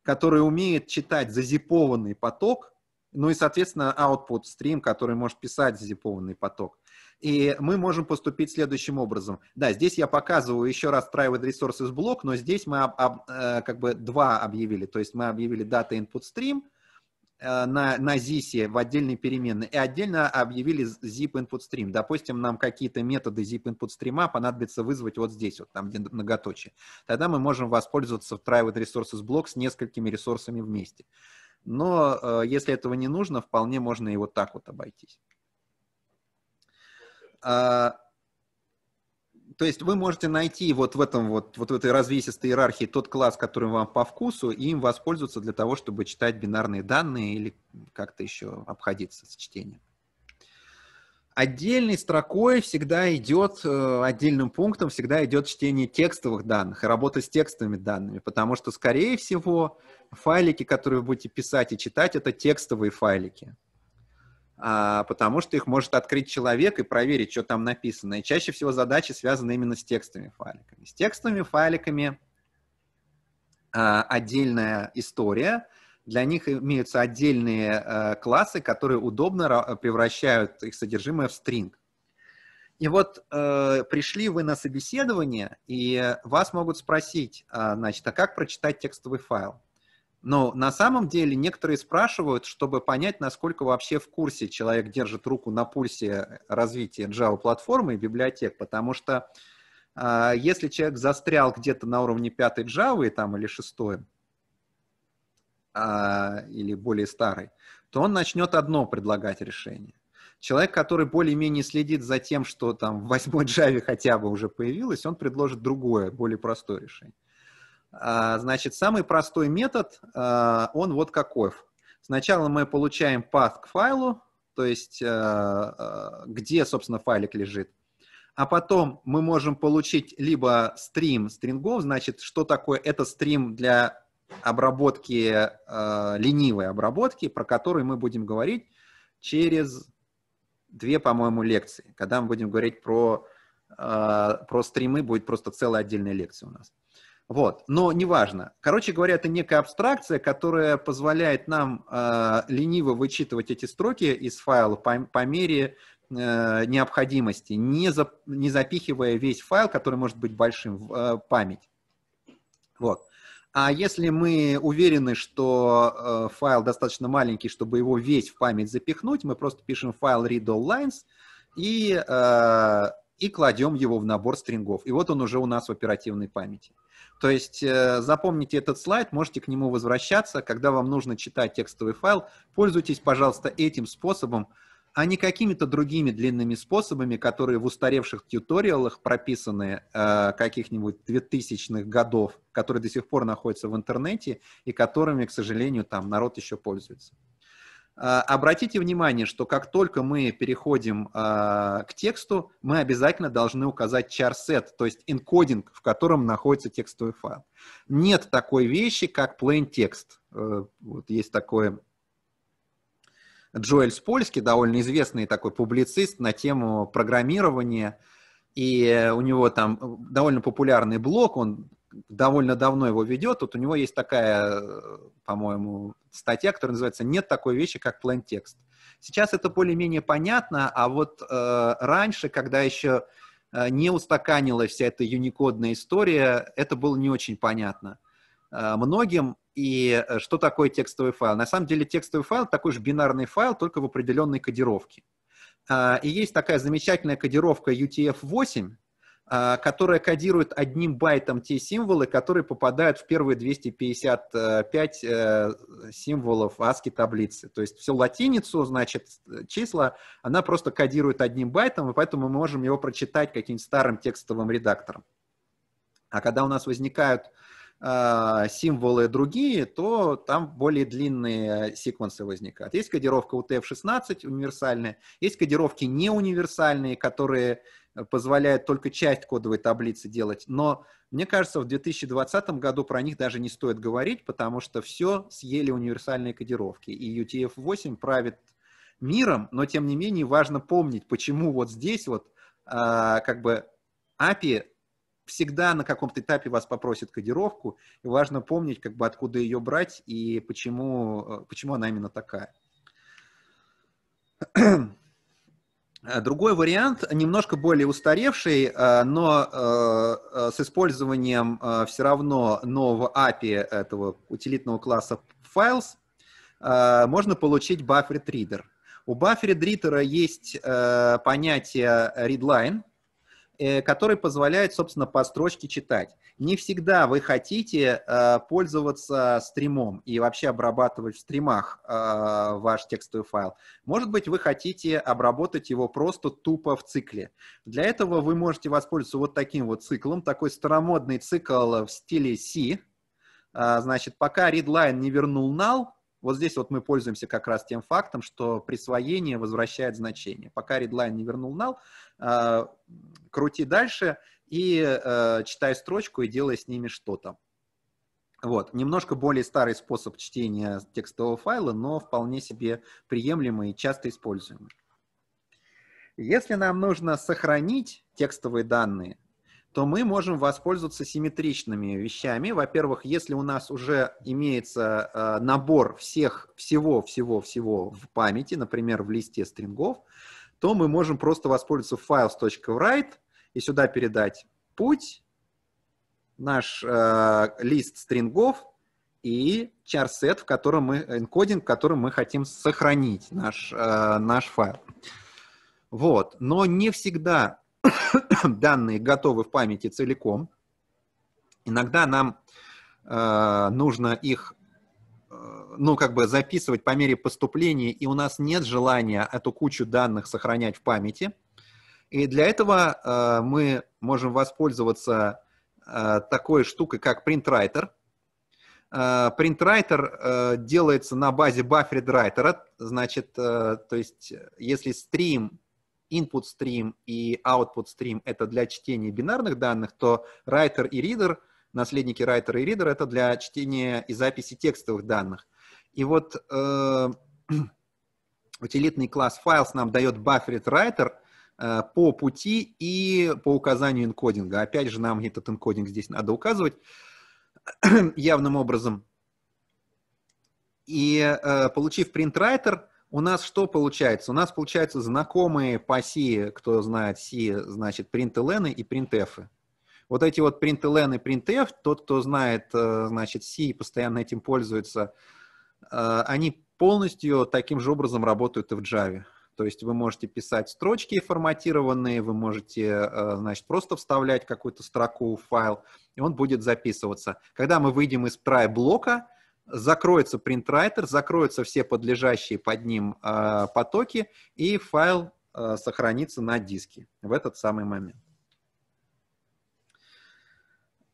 который умеет читать зазипованный поток, ну и, соответственно, output stream, который может писать зазипованный поток. И мы можем поступить следующим образом. Да, здесь я показываю еще раз private resources блок, но здесь мы об, об, э, как бы два объявили. То есть мы объявили data input stream э, на, на ZIS в отдельной переменной и отдельно объявили zip input stream. Допустим, нам какие-то методы zip input stream понадобится вызвать вот здесь, вот там, где многоточие. Тогда мы можем воспользоваться в private resources блок с несколькими ресурсами вместе. Но э, если этого не нужно, вполне можно и вот так вот обойтись. А, то есть вы можете найти вот в этом вот, вот в этой развесистой иерархии тот класс, который вам по вкусу, и им воспользоваться для того, чтобы читать бинарные данные или как-то еще обходиться с чтением. Отдельной строкой всегда идет, э, отдельным пунктом всегда идет чтение текстовых данных и работа с текстовыми данными, потому что, скорее всего, файлики, которые вы будете писать и читать, это текстовые файлики. А, потому что их может открыть человек и проверить, что там написано. И чаще всего задачи связаны именно с текстовыми файликами. С текстовыми файликами а, отдельная история. Для них имеются отдельные а, классы, которые удобно превращают их содержимое в стринг. И вот э, пришли вы на собеседование, и вас могут спросить, э, значит, а как прочитать текстовый файл? Но на самом деле некоторые спрашивают, чтобы понять, насколько вообще в курсе человек держит руку на пульсе развития Java-платформы и библиотек, потому что э, если человек застрял где-то на уровне пятой Java там, или шестой, э, или более старой, то он начнет одно предлагать решение. Человек, который более-менее следит за тем, что там в восьмой Java хотя бы уже появилось, он предложит другое, более простое решение. А, значит, самый простой метод, а, он вот каков. Сначала мы получаем path к файлу, то есть а, где, собственно, файлик лежит. А потом мы можем получить либо стрим стрингов, значит, что такое? Это стрим для обработки, ленивой обработки, про который мы будем говорить через две, по-моему, лекции. Когда мы будем говорить про, про стримы, будет просто целая отдельная лекция у нас. Вот, но неважно. Короче говоря, это некая абстракция, которая позволяет нам э, лениво вычитывать эти строки из файла по, по мере э, необходимости, не, за, не запихивая весь файл, который может быть большим, в э, память. Вот. А если мы уверены, что э, файл достаточно маленький, чтобы его весь в память запихнуть, мы просто пишем файл read all lines и, э, и кладем его в набор стрингов. И вот он уже у нас в оперативной памяти. То есть э, запомните этот слайд, можете к нему возвращаться, когда вам нужно читать текстовый файл. Пользуйтесь, пожалуйста, этим способом, а не какими-то другими длинными способами, которые в устаревших тьюториалах прописаны э, каких-нибудь 2000-х годов, которые до сих пор находятся в интернете и которыми, к сожалению, там народ еще пользуется. Э, обратите внимание, что как только мы переходим э, к тексту, мы обязательно должны указать char set, то есть энкодинг, в котором находится текстовый файл. Нет такой вещи, как plain text. Э, вот есть такое Джоэль Спольский, довольно известный такой публицист на тему программирования, и у него там довольно популярный блог, он довольно давно его ведет. Тут у него есть такая, по-моему, статья, которая называется «Нет такой вещи, как text». Сейчас это более-менее понятно, а вот э, раньше, когда еще э, не устаканилась вся эта юникодная история, это было не очень понятно. Э, многим и э, что такое текстовый файл? На самом деле текстовый файл такой же бинарный файл, только в определенной кодировке. А, и есть такая замечательная кодировка UTF-8, а, которая кодирует одним байтом те символы, которые попадают в первые 255 э, символов ASCII таблицы. То есть всю латиницу, значит, числа, она просто кодирует одним байтом, и поэтому мы можем его прочитать каким-нибудь старым текстовым редактором. А когда у нас возникают а, символы другие, то там более длинные секвенсы возникают. Есть кодировка UTF-16 универсальная, есть кодировки неуниверсальные, которые позволяют только часть кодовой таблицы делать. Но мне кажется, в 2020 году про них даже не стоит говорить, потому что все съели универсальные кодировки. И UTF-8 правит миром, но тем не менее важно помнить, почему вот здесь вот а, как бы API всегда на каком-то этапе вас попросят кодировку, и важно помнить, как бы откуда ее брать и почему, э, почему она именно такая. Другой вариант, немножко более устаревший, э, но э, с использованием все равно нового API этого утилитного класса files, можно получить buffered reader. У buffered reader есть понятие readline, Э, который позволяет, собственно, по строчке читать. Не всегда вы хотите э, пользоваться стримом и вообще обрабатывать в стримах э, ваш текстовый файл. Может быть, вы хотите обработать его просто тупо в цикле. Для этого вы можете воспользоваться вот таким вот циклом, такой старомодный цикл в стиле C. Значит, пока readline не вернул null, вот здесь вот мы пользуемся как раз тем фактом, что присвоение возвращает значение. Пока readline не вернул null, э, крути дальше и э, читай строчку и делай с ними что-то. Вот, немножко более старый способ чтения текстового файла, но вполне себе приемлемый и часто используемый. Если нам нужно сохранить текстовые данные, то мы можем воспользоваться симметричными вещами. Во-первых, если у нас уже имеется э, набор всех, всего-всего-всего в памяти, например, в листе стрингов, то мы можем просто воспользоваться files.write и сюда передать путь, наш э, лист стрингов и charset, в котором мы, энкодинг, в котором мы хотим сохранить наш, э, наш файл. Вот. Но не всегда *coughs* данные готовы в памяти целиком. Иногда нам э, нужно их э, ну, как бы записывать по мере поступления, и у нас нет желания эту кучу данных сохранять в памяти. И для этого э, мы можем воспользоваться э, такой штукой, как PrintWriter. Э, PrintWriter э, делается на базе writer, значит, э, то есть если стрим input stream и output stream это для чтения бинарных данных, то writer и reader, наследники writer и reader, это для чтения и записи текстовых данных. И вот э, *clears throat* утилитный класс files нам дает buffered writer э, по пути и по указанию энкодинга. Опять же, нам этот энкодинг здесь надо указывать *clears throat* явным образом. И э, получив print writer, у нас что получается? У нас получаются знакомые по C, кто знает C, значит, println и printf. Вот эти вот println и printf, тот, кто знает, э, значит, C и постоянно этим пользуется, э, они полностью таким же образом работают и в Java. То есть вы можете писать строчки форматированные, вы можете, э, значит, просто вставлять какую-то строку в файл, и он будет записываться. Когда мы выйдем из try блока, закроется принтрайтер, закроются все подлежащие под ним э, потоки, и файл э, сохранится на диске в этот самый момент.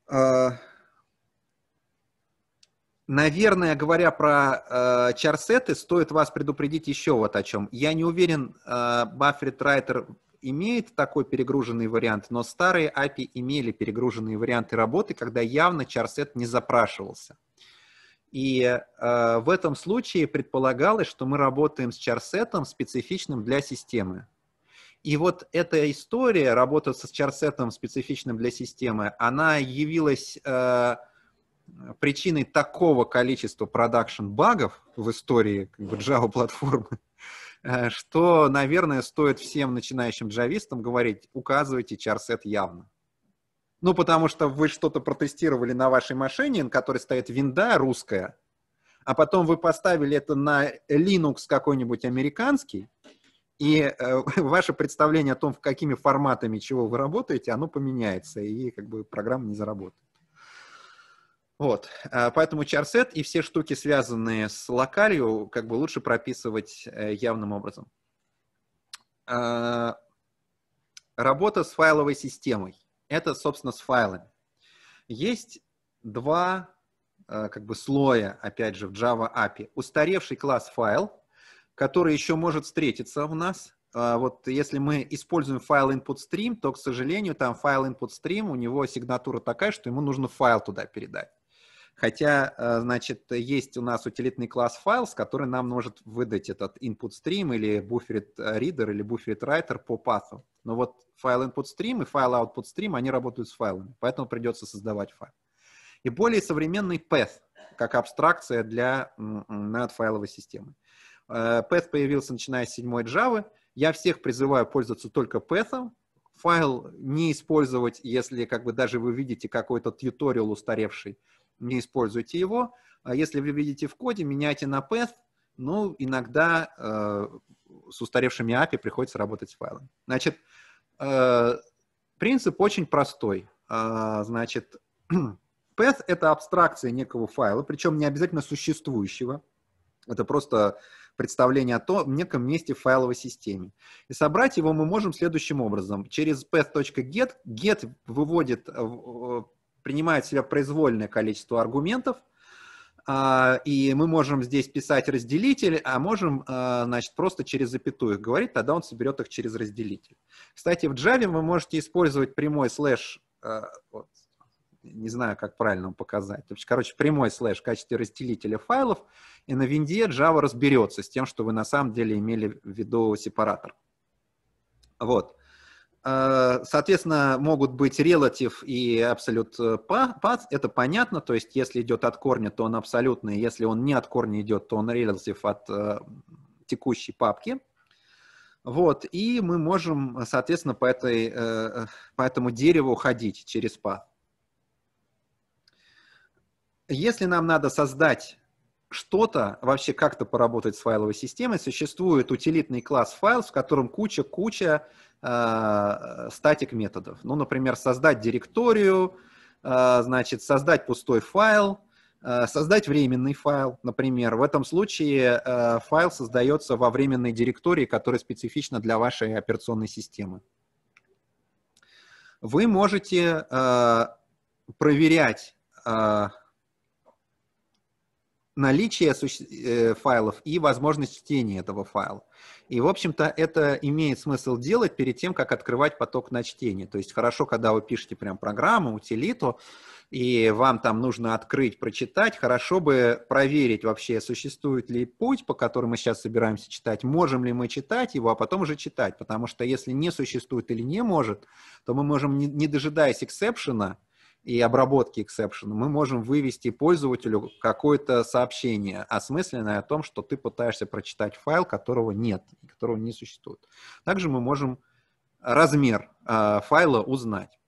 Э, наверное, говоря про э, чарсеты, стоит вас предупредить еще вот о чем. Я не уверен, э, Buffett имеет такой перегруженный вариант, но старые API имели перегруженные варианты работы, когда явно чарсет не запрашивался. И э, в этом случае предполагалось, что мы работаем с чарсетом специфичным для системы. И вот эта история, работа с чарсетом специфичным для системы, она явилась э, причиной такого количества продакшн-багов в истории как бы, Java-платформы, э, что, наверное, стоит всем начинающим джавистам говорить, указывайте чарсет явно. Ну, потому что вы что-то протестировали на вашей машине, на которой стоит винда русская, а потом вы поставили это на Linux какой-нибудь американский, и э, *laughs* ваше представление о том, в какими форматами чего вы работаете, оно поменяется, и как бы программа не заработает. Вот, э, поэтому чарсет и все штуки, связанные с локалью, как бы лучше прописывать э, явным образом. Э, работа с файловой системой это, собственно, с файлами. Есть два э, как бы слоя, опять же, в Java API. Устаревший класс файл, который еще может встретиться у нас. А, вот если мы используем файл input stream, то, к сожалению, там файл input stream, у него сигнатура такая, что ему нужно файл туда передать. Хотя, э, значит, есть у нас утилитный класс с который нам может выдать этот input stream или buffered reader или buffered writer по пату. Но вот файл input stream и файл output stream, они работают с файлами, поэтому придется создавать файл. И более современный path, как абстракция для надфайловой системы. Э, path появился начиная с 7 Java. Я всех призываю пользоваться только path. Файл не использовать, если как бы даже вы видите какой-то тьюториал устаревший, не используйте его. А если вы видите в коде, меняйте на path. Ну, иногда э, с устаревшими API приходится работать с файлом. Значит, э, принцип очень простой. Э, значит, *clears throat* path — это абстракция некого файла, причем не обязательно существующего. Это просто представление о том, неком месте в файловой системе. И собрать его мы можем следующим образом. Через path.get get выводит принимает в себя произвольное количество аргументов, а, и мы можем здесь писать разделитель, а можем, а, значит, просто через запятую их говорить, тогда он соберет их через разделитель. Кстати, в Java вы можете использовать прямой слэш, а, вот, не знаю, как правильно показать. Короче, прямой слэш в качестве разделителя файлов, и на винде Java разберется с тем, что вы на самом деле имели в виду сепаратор. Вот. Э, соответственно, могут быть relative и э, path, это понятно, то есть если идет от корня, то он абсолютный, если он не от корня идет, то он relative от э, текущей папки. Вот, и мы можем, соответственно, по, этой, по этому дереву ходить через path. Если нам надо создать что-то, вообще как-то поработать с файловой системой, существует утилитный класс файл, в котором куча-куча э, статик методов. Ну, например, создать директорию, э, значит, создать пустой файл, э, создать временный файл, например. В этом случае э, файл создается во временной директории, которая специфична для вашей операционной системы. Вы можете э, проверять э, наличие э, файлов и возможность чтения этого файла. И, в общем-то, это имеет смысл делать перед тем, как открывать поток на чтение. То есть хорошо, когда вы пишете прям программу, утилиту, и вам там нужно открыть, прочитать, хорошо бы проверить вообще, существует ли путь, по которому мы сейчас собираемся читать, можем ли мы читать его, а потом уже читать. Потому что если не существует или не может, то мы можем, не дожидаясь эксепшена, и обработки эксепшена мы можем вывести пользователю какое-то сообщение осмысленное о том, что ты пытаешься прочитать файл, которого нет, которого не существует. Также мы можем размер э, файла узнать.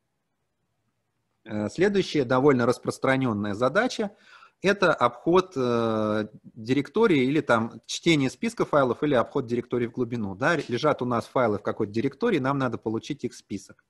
Э, следующая довольно распространенная задача – это обход э, директории или там чтение списка файлов или обход директории в глубину. Да? Лежат у нас файлы в какой-то директории, нам надо получить их список.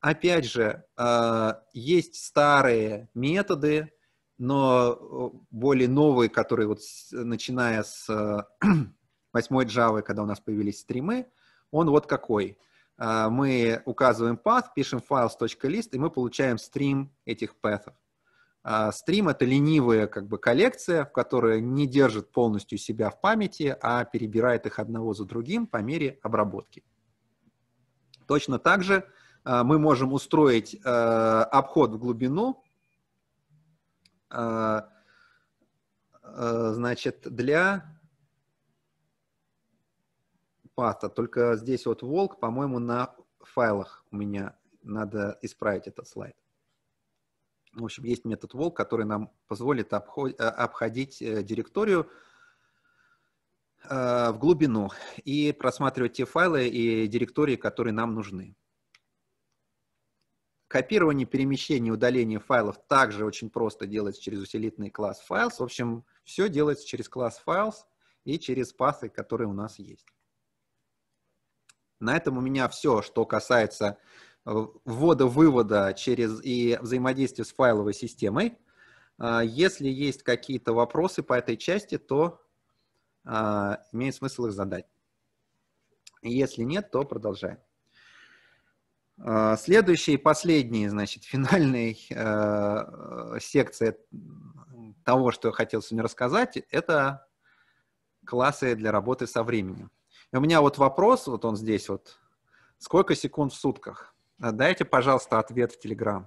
Опять же, э, есть старые методы, но э, более новые, которые вот начиная с *clears throat* 8 Java, когда у нас появились стримы, он вот какой. Э, мы указываем path, пишем files.list, и мы получаем стрим этих пэthов. Стрим — это ленивая как бы коллекция, в которой не держит полностью себя в памяти, а перебирает их одного за другим по мере обработки. Точно так же мы можем устроить э, обход в глубину, э, значит, для пата. Только здесь вот волк, по-моему, на файлах у меня надо исправить этот слайд. В общем, есть метод волк, который нам позволит э, обходить директорию в глубину и просматривать те файлы и директории, которые нам нужны. Копирование, перемещение, удаление файлов также очень просто делается через усилительный класс files. В общем, все делается через класс files и через пасы, которые у нас есть. На этом у меня все, что касается э, ввода-вывода через и взаимодействия с файловой системой. А, если есть какие-то вопросы по этой части, то а, имеет смысл их задать. Если нет, то продолжаем. А, следующая и последняя, значит, *laughs* финальная э, секция того, что я хотел сегодня рассказать, это классы для работы со временем. И у меня вот вопрос, вот он здесь вот, сколько секунд в сутках? А дайте, пожалуйста, ответ в Telegram.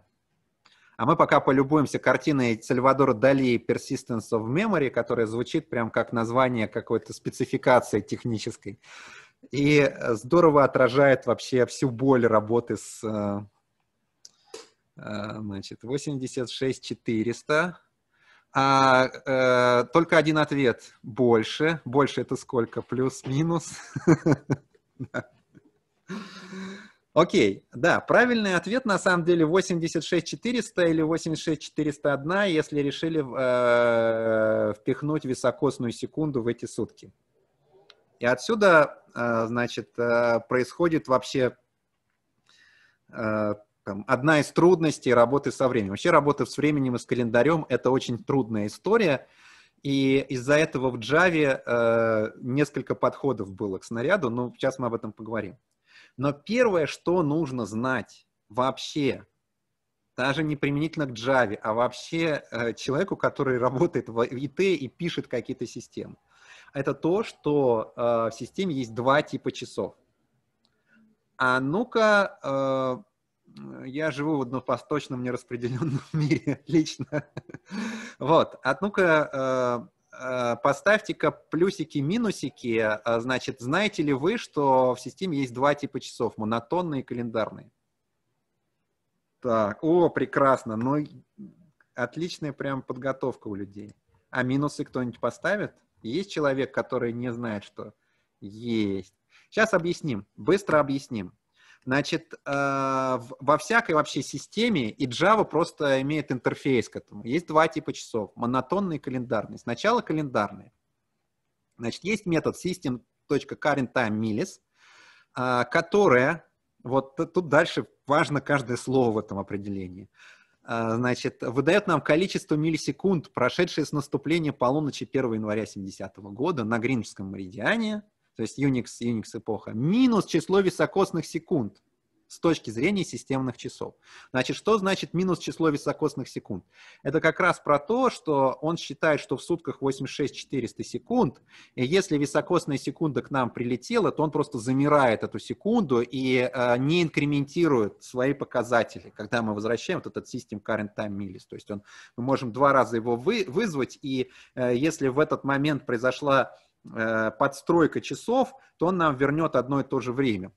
А мы пока полюбуемся картиной Сальвадора Дали «Persistence of Memory», которая звучит прям как название какой-то спецификации технической и э, здорово отражает вообще всю боль работы с э, э, значит, 86 400. А э, только один ответ больше. Больше это сколько? Плюс-минус. *laughs* Окей, да, правильный ответ на самом деле 86 400 или 86 401, если решили впихнуть високосную секунду в эти сутки. И отсюда, значит, э, происходит вообще э, там, одна из трудностей работы со временем. Вообще работа с временем и с календарем – это очень трудная история. И из-за этого в Java э, несколько подходов было к снаряду, но сейчас мы об этом поговорим. Но первое, что нужно знать вообще, даже не применительно к Java, а вообще э, человеку, который *laughs* работает в ИТ и пишет какие-то системы – это то, что э, в системе есть два типа часов. А ну-ка, э, я живу в одновосточном нераспределенном *laughs* мире лично. вот, а ну-ка, э, э, поставьте-ка плюсики-минусики. Э, значит, знаете ли вы, что в системе есть два типа часов, монотонные и календарные? Так, о, прекрасно. Ну, отличная прям подготовка у людей. А минусы кто-нибудь поставит? Есть человек, который не знает, что есть. Сейчас объясним, быстро объясним. Значит, э, во всякой вообще системе и Java просто имеет интерфейс к этому. Есть два типа часов, монотонный и календарный. Сначала календарный. Значит, есть метод system.currentTimeMillis, э, которая, вот тут дальше важно каждое слово в этом определении. А, значит, выдает нам количество миллисекунд, прошедшие с наступления полуночи 1 января 70 -го года на Гринвском меридиане, то есть Unix, Unix эпоха, минус число високосных секунд с точки зрения системных часов. Значит, что значит минус число високосных секунд? Это как раз про то, что он считает, что в сутках 86 400 секунд, и если високосная секунда к нам прилетела, то он просто замирает эту секунду и э, не инкрементирует свои показатели, когда мы возвращаем вот этот system current time millis. То есть он, мы можем два раза его вы, вызвать, и э, если в этот момент произошла э, подстройка часов, то он нам вернет одно и то же время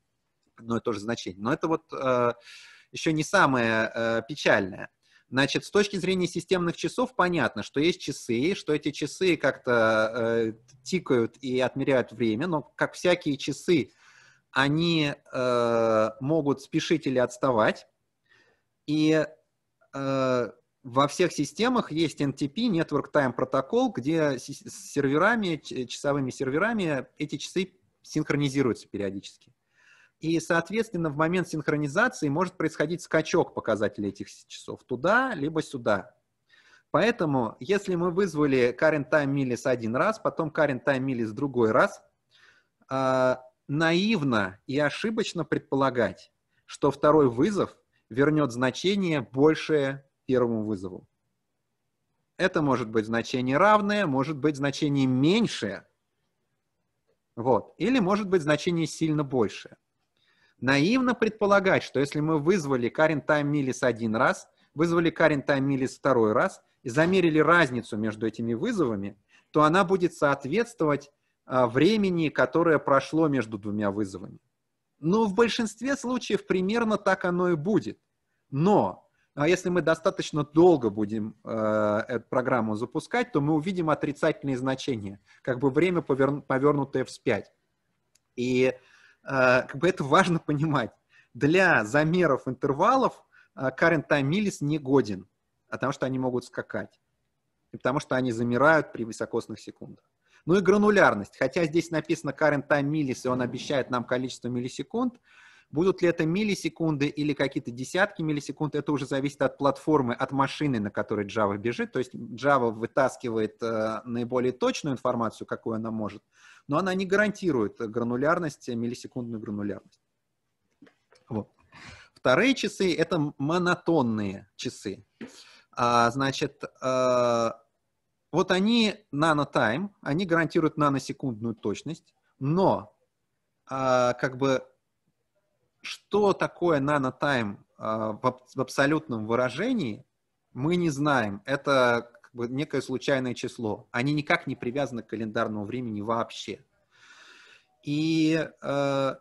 одно и то же значение. Но это вот э, еще не самое э, печальное. Значит, с точки зрения системных часов понятно, что есть часы, что эти часы как-то э, тикают и отмеряют время, но как всякие часы, они э, могут спешить или отставать. И э, во всех системах есть NTP, Network Time Protocol, где с серверами, часовыми серверами эти часы синхронизируются периодически. И, соответственно, в момент синхронизации может происходить скачок показателей этих часов туда, либо сюда. Поэтому, если мы вызвали current time millis один раз, потом current time millis другой раз, э, наивно и ошибочно предполагать, что второй вызов вернет значение большее первому вызову. Это может быть значение равное, может быть значение меньшее, вот. или может быть значение сильно большее. Наивно предполагать, что если мы вызвали current time millis один раз, вызвали current time millis второй раз и замерили разницу между этими вызовами, то она будет соответствовать а, времени, которое прошло между двумя вызовами. Ну, в большинстве случаев примерно так оно и будет. Но а если мы достаточно долго будем э, эту программу запускать, то мы увидим отрицательные значения, как бы время поверну, повернутое вспять. И как бы это важно понимать. Для замеров интервалов э, current time millis не годен, потому что они могут скакать, потому что они замирают при высокосных секундах. Ну и гранулярность. Хотя здесь написано current time millis, и он обещает нам количество миллисекунд, Будут ли это миллисекунды или какие-то десятки миллисекунд, это уже зависит от платформы, от машины, на которой Java бежит. То есть Java вытаскивает э, наиболее точную информацию, какую она может, но она не гарантирует гранулярность, миллисекундную гранулярность. Вот. Вторые часы — это монотонные часы. А, значит, а, вот они нанотайм, они гарантируют наносекундную точность, но а, как бы что такое нанотайм а, в абсолютном выражении, мы не знаем. Это как бы некое случайное число. Они никак не привязаны к календарному времени вообще. И э,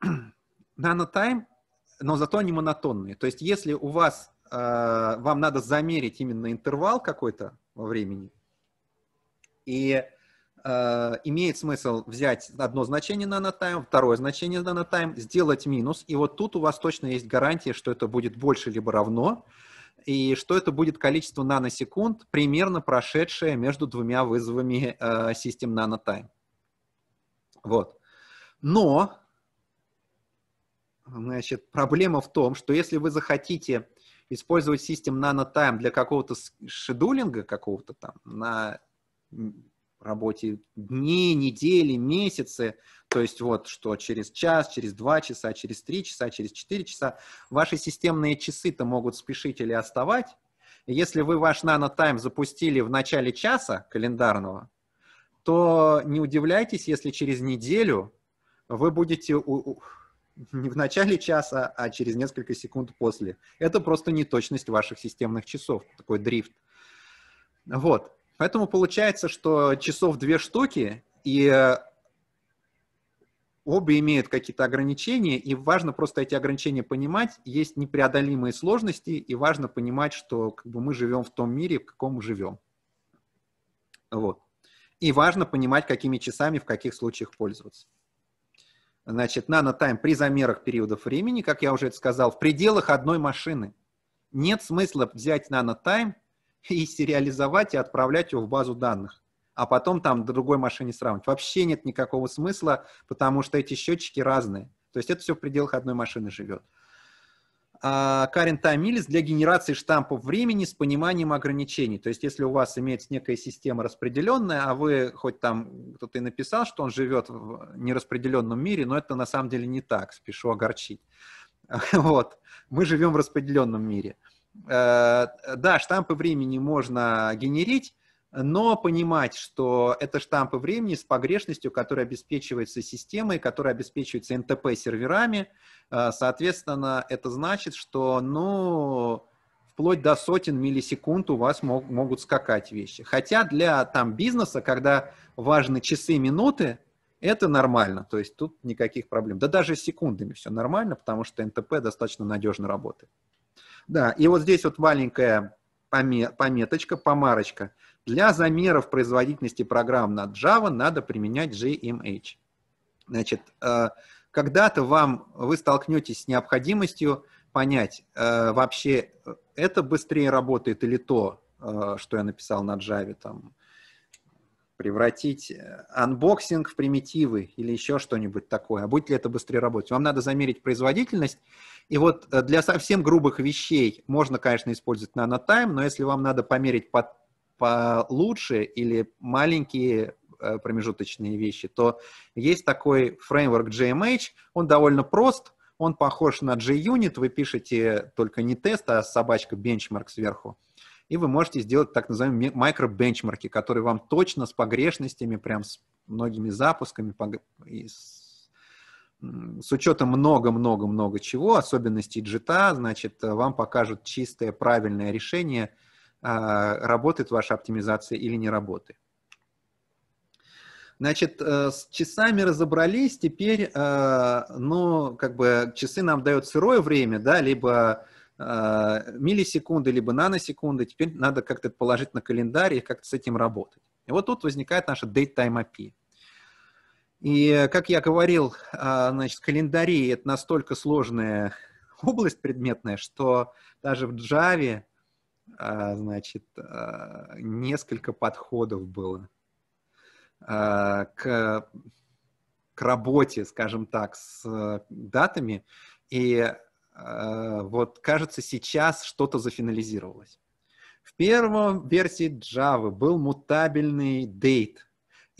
*clears throat* нанотайм, но зато они монотонные. То есть если у вас, э, вам надо замерить именно интервал какой-то во времени, и имеет смысл взять одно значение нанотайм, второе значение нанотайм, сделать минус, и вот тут у вас точно есть гарантия, что это будет больше либо равно, и что это будет количество наносекунд, примерно прошедшее между двумя вызовами э, систем нанотайм. Вот. Но, значит, проблема в том, что если вы захотите использовать систем нанотайм для какого-то шедулинга, какого-то там, на работе дни, недели, месяцы, то есть вот что через час, через два часа, через три часа, через четыре часа, ваши системные часы-то могут спешить или отставать. И если вы ваш нанотайм запустили в начале часа календарного, то не удивляйтесь, если через неделю вы будете у, у, не в начале часа, а через несколько секунд после. Это просто неточность ваших системных часов, такой дрифт. Вот. Поэтому получается, что часов две штуки, и э, обе имеют какие-то ограничения, и важно просто эти ограничения понимать. Есть непреодолимые сложности, и важно понимать, что как бы, мы живем в том мире, в каком мы живем. Вот. И важно понимать, какими часами в каких случаях пользоваться. Значит, нанотайм при замерах периодов времени, как я уже это сказал, в пределах одной машины. Нет смысла взять нанотайм и сериализовать и отправлять его в базу данных, а потом там другой машине сравнивать. Вообще нет никакого смысла, потому что эти счетчики разные. То есть это все в пределах одной машины живет. А time millis для генерации штампов времени с пониманием ограничений. То есть если у вас имеется некая система распределенная, а вы хоть там кто-то и написал, что он живет в нераспределенном мире, но это на самом деле не так, спешу огорчить. *laughs* Вот. Мы живем в распределенном мире. Э, да, штампы времени можно генерить, но понимать, что это штампы времени с погрешностью, которая обеспечивается системой, которая обеспечивается НТП-серверами. Э, соответственно, это значит, что, ну, вплоть до сотен миллисекунд у вас мог, могут скакать вещи. Хотя для там бизнеса, когда важны часы, минуты, это нормально, то есть тут никаких проблем. Да даже с секундами все нормально, потому что НТП достаточно надежно работает. Да, и вот здесь вот маленькая пометочка, помарочка. Для замеров производительности программ на Java надо применять JMH. Значит, э, когда-то вам, вы столкнетесь с необходимостью понять, э, вообще это быстрее работает или то, э, что я написал на Java, там, превратить unboxing в примитивы или еще что-нибудь такое. А будет ли это быстрее работать? Вам надо замерить производительность. И вот для совсем грубых вещей можно, конечно, использовать nanoTime, но если вам надо померить под получше или маленькие э, промежуточные вещи, то есть такой фреймворк JMH, он довольно прост, он похож на JUnit, вы пишете только не тест, а собачка benchmark сверху, и вы можете сделать так называемые микробенчмарки, которые вам точно с погрешностями, прям с многими запусками, с, с учетом много-много-много чего, особенностей джита, значит, вам покажут чистое правильное решение – а, работает ваша оптимизация или не работает. Значит, э, с часами разобрались, теперь, э, ну, как бы часы нам дают сырое время, да, либо э, миллисекунды, либо наносекунды, теперь надо как-то положить на календарь и как-то с этим работать. И вот тут возникает наша Date Time API. И, как я говорил, значит, календари — это настолько сложная *laughs* область предметная, что даже в Java а, значит, а, несколько подходов было а, к, к работе, скажем так, с датами. И вот, кажется, сейчас что-то зафинализировалось. В первом версии Java был мутабельный date –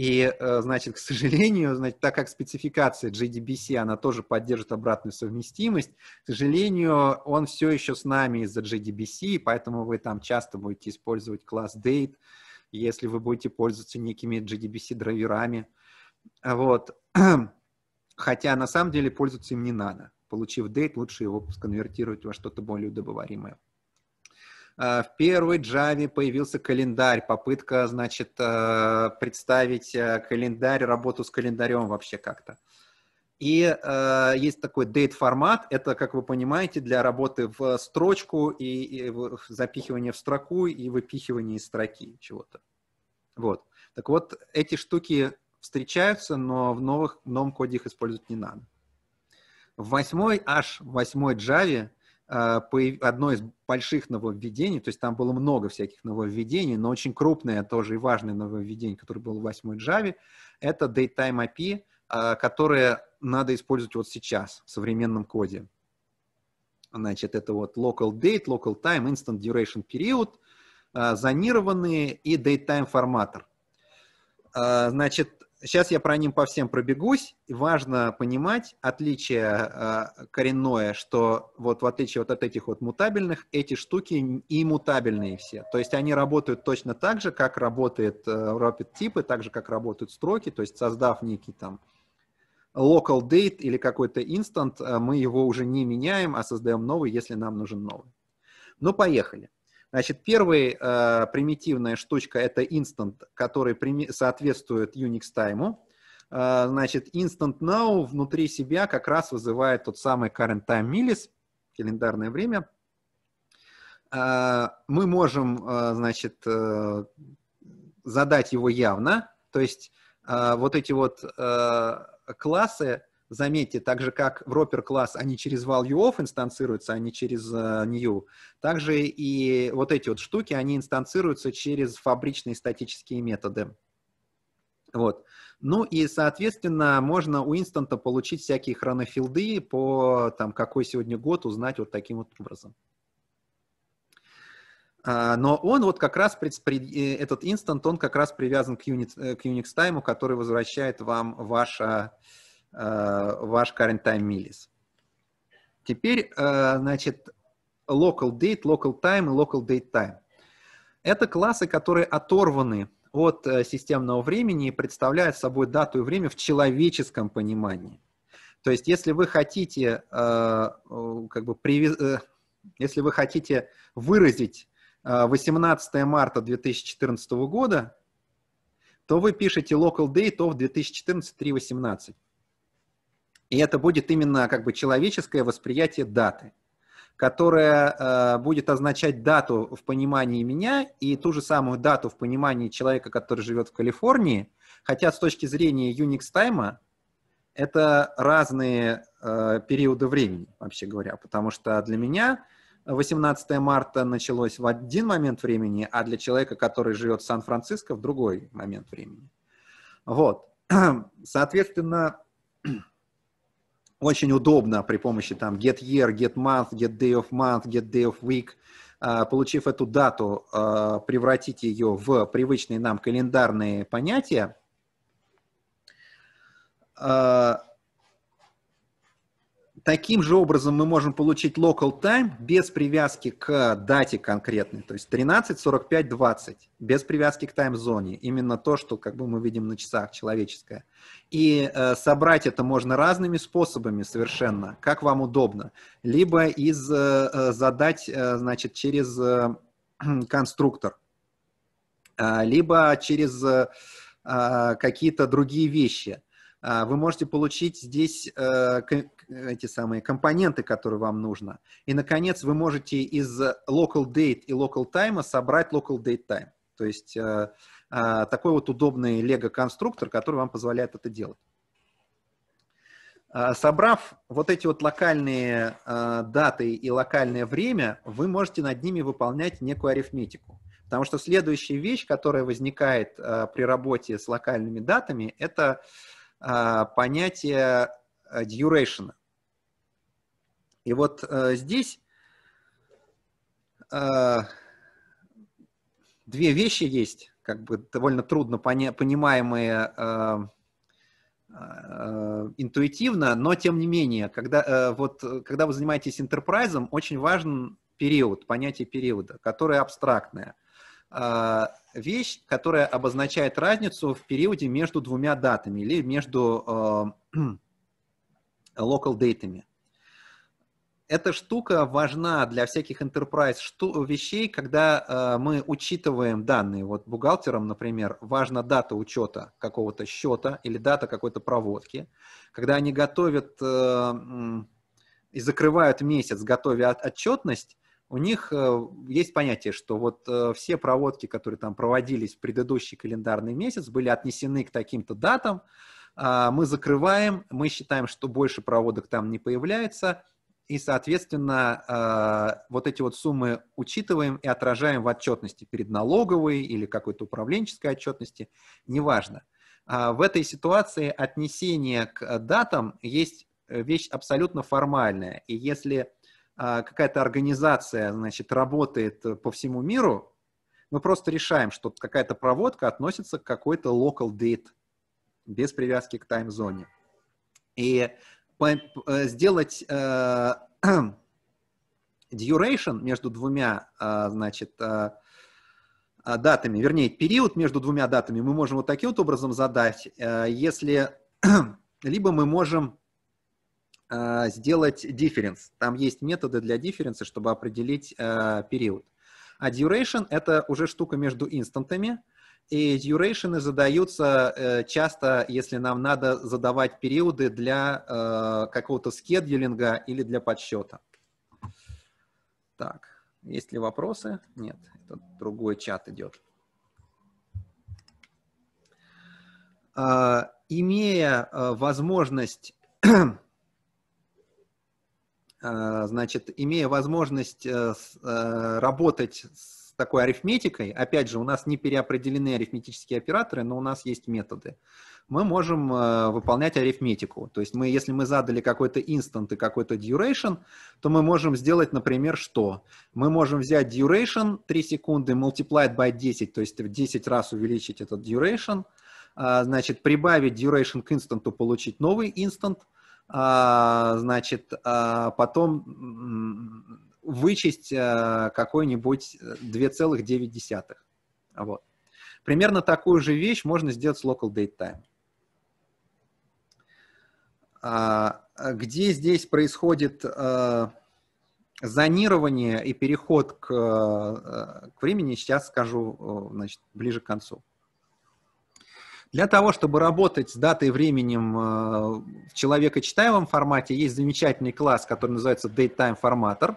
и, э, значит, к сожалению, значит, так как спецификация JDBC, она тоже поддерживает обратную совместимость, к сожалению, он все еще с нами из-за JDBC, поэтому вы там часто будете использовать класс date, если вы будете пользоваться некими JDBC-драйверами. Вот. *clears throat* Хотя на самом деле пользоваться им не надо. Получив date, лучше его сконвертировать во что-то более удобоваримое. Э, в первой Java появился календарь, попытка, значит, э, представить э, календарь, работу с календарем вообще как-то. И э, есть такой date формат, это, как вы понимаете, для работы в строчку и, и запихивания в строку и выпихивания из строки чего-то. Вот. Так вот, эти штуки встречаются, но в, новых, в новом коде их использовать не надо. В восьмой, аж в восьмой Java а, одно из больших нововведений, то есть там было много всяких нововведений, но очень крупное тоже и важное нововведение, которое было в 8 Java, это Datetime API, а, которое надо использовать вот сейчас в современном коде. Значит, это вот local date, local time, instant duration period, а, зонированные и datetime форматор. Значит, Сейчас я про ним по всем пробегусь. Важно понимать отличие э, коренное, что вот в отличие вот от этих вот мутабельных, эти штуки и мутабельные все. То есть они работают точно так же, как работает э, rapid типы, так же, как работают строки. То есть создав некий там local date или какой-то instant, э, мы его уже не меняем, а создаем новый, если нам нужен новый. Ну, поехали. Значит, первая э, примитивная штучка – это instant, который соответствует Unix time. Э, значит, instant now внутри себя как раз вызывает тот самый current time millis, календарное время. Э, мы можем, э, значит, э, задать его явно, то есть э, вот эти вот э, классы Заметьте, так же как в Roper класс они через value of инстанцируются, а не через uh, new, также и вот эти вот штуки, они инстанцируются через фабричные статические методы. Вот. Ну и, соответственно, можно у инстанта получить всякие хронофилды по, там, какой сегодня год, узнать вот таким вот образом. А, но он вот как раз, э, этот инстант, он как раз привязан к Unix, э, к Unix time, который возвращает вам ваше Э, ваш current time millis. Теперь, э, значит, local date, local time и local date time. Это классы, которые оторваны от э, системного времени и представляют собой дату и время в человеческом понимании. То есть, если вы хотите, как бы, если вы хотите выразить 18 марта 2014 года, то вы пишете local date of 2014 318. И это будет именно как бы человеческое восприятие даты. которая э, будет означать дату в понимании меня и ту же самую дату в понимании человека, который живет в Калифорнии, хотя с точки зрения Unix тайма это разные э, периоды времени, вообще говоря, потому что для меня 18 марта началось в один момент времени, а для человека, который живет в Сан-Франциско, в другой момент времени. Вот. *clears throat* Соответственно, очень удобно при помощи там get year, get month, get day of month, get day of week, а, получив эту дату, а, превратить ее в привычные нам календарные понятия, а, Таким же образом мы можем получить local time без привязки к дате конкретной, то есть 13, 45, 20, без привязки к тайм-зоне. Именно то, что как бы мы видим на часах, человеческое. И э, собрать это можно разными способами совершенно, как вам удобно. Либо из э, э задать, э, значит, через э, *clears throat* конструктор, э, либо через э, э какие-то другие вещи – а, вы можете получить здесь э, эти самые компоненты, которые вам нужно. И, наконец, вы можете из local date и local time собрать local date time. То есть э, э, такой вот удобный лего-конструктор, который вам позволяет это делать. Собрав вот эти вот локальные даты и локальное время, вы можете над ними выполнять некую арифметику. Потому что следующая вещь, которая возникает при работе с локальными датами, это а, понятие э, duration. И вот э, здесь э, две вещи есть, как бы довольно трудно понимаемые интуитивно, но тем не менее, когда, вот, когда вы занимаетесь enterprise, очень важен период, понятие периода, которое абстрактное. А, вещь, которая обозначает разницу в периоде между двумя датами или между а, *clears throat* local датами. Эта штука важна для всяких enterprise вещей, когда э, мы учитываем данные. Вот бухгалтерам, например, важна дата учета какого-то счета или дата какой-то проводки. Когда они готовят э, и закрывают месяц, готовя отчетность, у них э, есть понятие, что вот э, все проводки, которые там проводились в предыдущий календарный месяц, были отнесены к таким-то датам, а, мы закрываем, мы считаем, что больше проводок там не появляется, и, соответственно, а, вот эти вот суммы учитываем и отражаем в отчетности перед налоговой или какой-то управленческой отчетности, неважно. А, в этой ситуации отнесение к датам есть э, вещь абсолютно формальная, и если а, какая-то организация, значит, работает по всему миру, мы просто решаем, что какая-то проводка относится к какой-то local date, без привязки к тайм-зоне. И э, сделать uh, *clears throat* duration между двумя, uh, значит, датами, вернее, период между двумя датами мы можем вот таким вот образом задать, если *clears throat* либо мы можем сделать difference. Там есть методы для difference, чтобы определить э, период. А duration — это уже штука между инстантами, и duration задаются э, часто, если нам надо задавать периоды для э, какого-то скедулинга или для подсчета. Так, есть ли вопросы? Нет, это другой чат идет. Э, имея э, возможность *clears throat* значит, имея возможность работать с такой арифметикой, опять же, у нас не переопределены арифметические операторы, но у нас есть методы, мы можем выполнять арифметику. То есть мы, если мы задали какой-то инстант и какой-то duration, то мы можем сделать, например, что? Мы можем взять duration 3 секунды multiplied by 10, то есть в 10 раз увеличить этот duration, значит, прибавить duration к инстанту, получить новый инстант, а, значит, а потом вычесть а, какой-нибудь 2,9. Вот. Примерно такую же вещь можно сделать с local date time. Где здесь происходит зонирование и переход к, к времени, сейчас скажу значит, ближе к концу. Для того, чтобы работать с датой и временем э, в человекочитаемом формате, есть замечательный класс, который называется DateTime Formatter.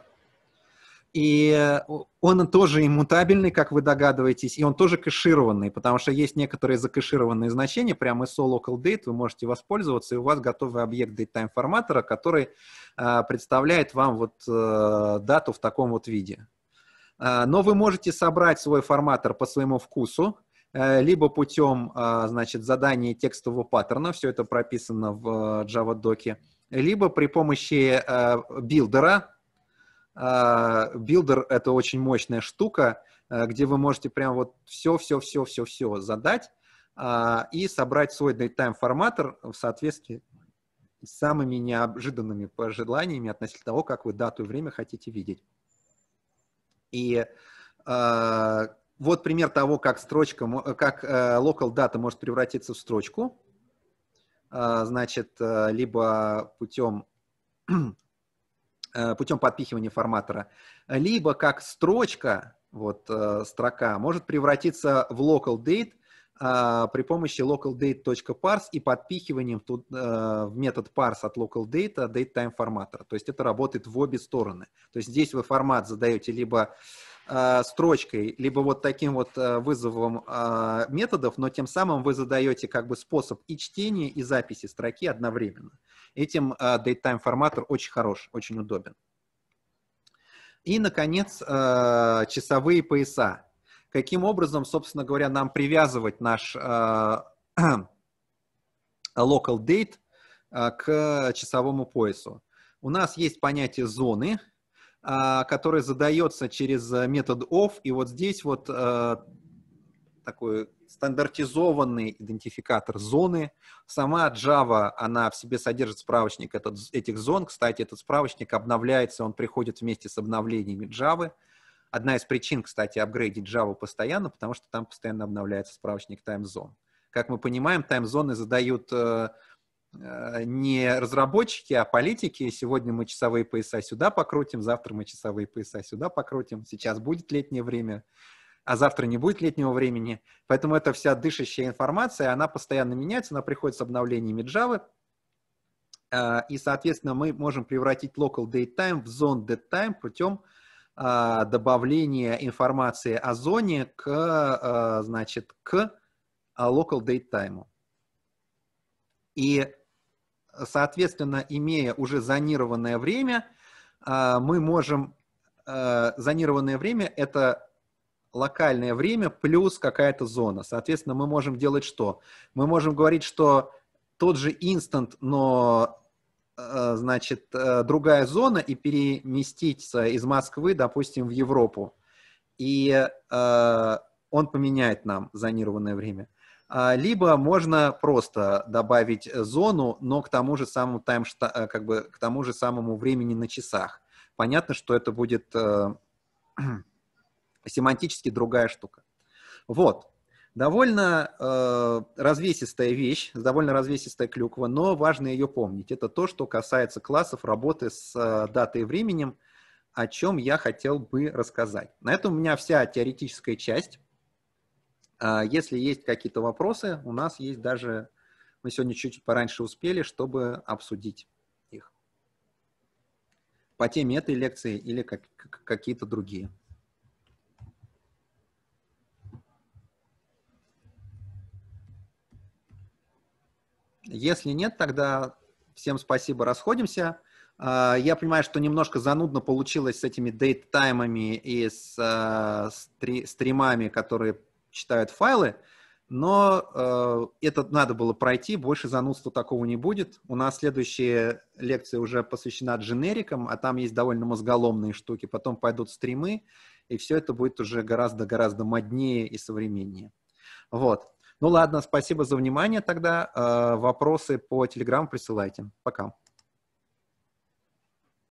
И он тоже иммутабельный, как вы догадываетесь, и он тоже кэшированный, потому что есть некоторые закэшированные значения, прямо из local date вы можете воспользоваться, и у вас готовый объект datetime форматора, который э, представляет вам вот э, дату в таком вот виде. Э, но вы можете собрать свой форматор по своему вкусу, э, либо путем, э, значит, задания текстового паттерна, все это прописано в э, Java доке, либо при помощи э, builder а, Builder — это очень мощная штука, э, где вы можете прям вот все-все-все-все-все задать а, и собрать свой datetime formatter в соответствии с самыми неожиданными пожеланиями относительно того, как вы дату и время хотите видеть. И а, вот пример того, как строчка, как э, local date может превратиться в строчку. А, значит, э, либо путем Э, путем подпихивания форматора, либо как строчка, вот э, строка, может превратиться в local date э, при помощи localdate.parse и подпихиванием тут, в метод parse от localdate datetime форматора. То есть это работает в обе стороны. То есть здесь вы формат задаете либо строчкой, либо вот таким вот вызовом методов, но тем самым вы задаете как бы способ и чтения, и записи строки одновременно. Этим datetime форматор очень хорош, очень удобен. И, наконец, часовые пояса. Каким образом, собственно говоря, нам привязывать наш *clears throat* local date к часовому поясу? У нас есть понятие зоны, которое задается через метод off, и вот здесь вот такой стандартизованный идентификатор зоны. Сама Java, она в себе содержит справочник этот, этих зон. Кстати, этот справочник обновляется, он приходит вместе с обновлениями Java. Одна из причин, кстати, апгрейдить Java постоянно, потому что там постоянно обновляется справочник TimeZone. Как мы понимаем, таймзоны задают э, э, не разработчики, а политики. Сегодня мы часовые пояса сюда покрутим, завтра мы часовые пояса сюда покрутим. Сейчас будет летнее время а завтра не будет летнего времени. Поэтому эта вся дышащая информация, она постоянно меняется, она приходит с обновлениями Java. А, и, соответственно, мы можем превратить local date time в zone date time путем а, добавления информации о зоне к, значит, к local date time. И, соответственно, имея уже зонированное время, мы можем... Зонированное время — это локальное время плюс какая-то зона. Соответственно, мы можем делать что? Мы можем говорить, что тот же инстант, но э, значит, другая зона и переместиться из Москвы, допустим, в Европу. И он поменяет нам зонированное время. А, либо можно просто добавить зону, но к тому же самому тайм, как бы к тому же самому времени на часах. Понятно, что это будет *clears throat* семантически другая штука. Вот. Довольно э, развесистая вещь, довольно развесистая клюква, но важно ее помнить. Это то, что касается классов работы с э, датой и временем, о чем я хотел бы рассказать. На этом у меня вся теоретическая часть. Э, если есть какие-то вопросы, у нас есть даже... Мы сегодня чуть-чуть пораньше успели, чтобы обсудить их. По теме этой лекции или как, какие-то другие. Если нет, тогда всем спасибо, расходимся. А, я понимаю, что немножко занудно получилось с этими дейт-таймами и с а, стримами, которые читают файлы, но э, это надо было пройти, больше занудства такого не будет. У нас следующая лекция уже посвящена дженерикам, а там есть довольно мозголомные штуки. Потом пойдут стримы, и все это будет уже гораздо-гораздо моднее и современнее. Вот. Ну ладно, спасибо за внимание тогда. Э, вопросы по Телеграм присылайте. Пока.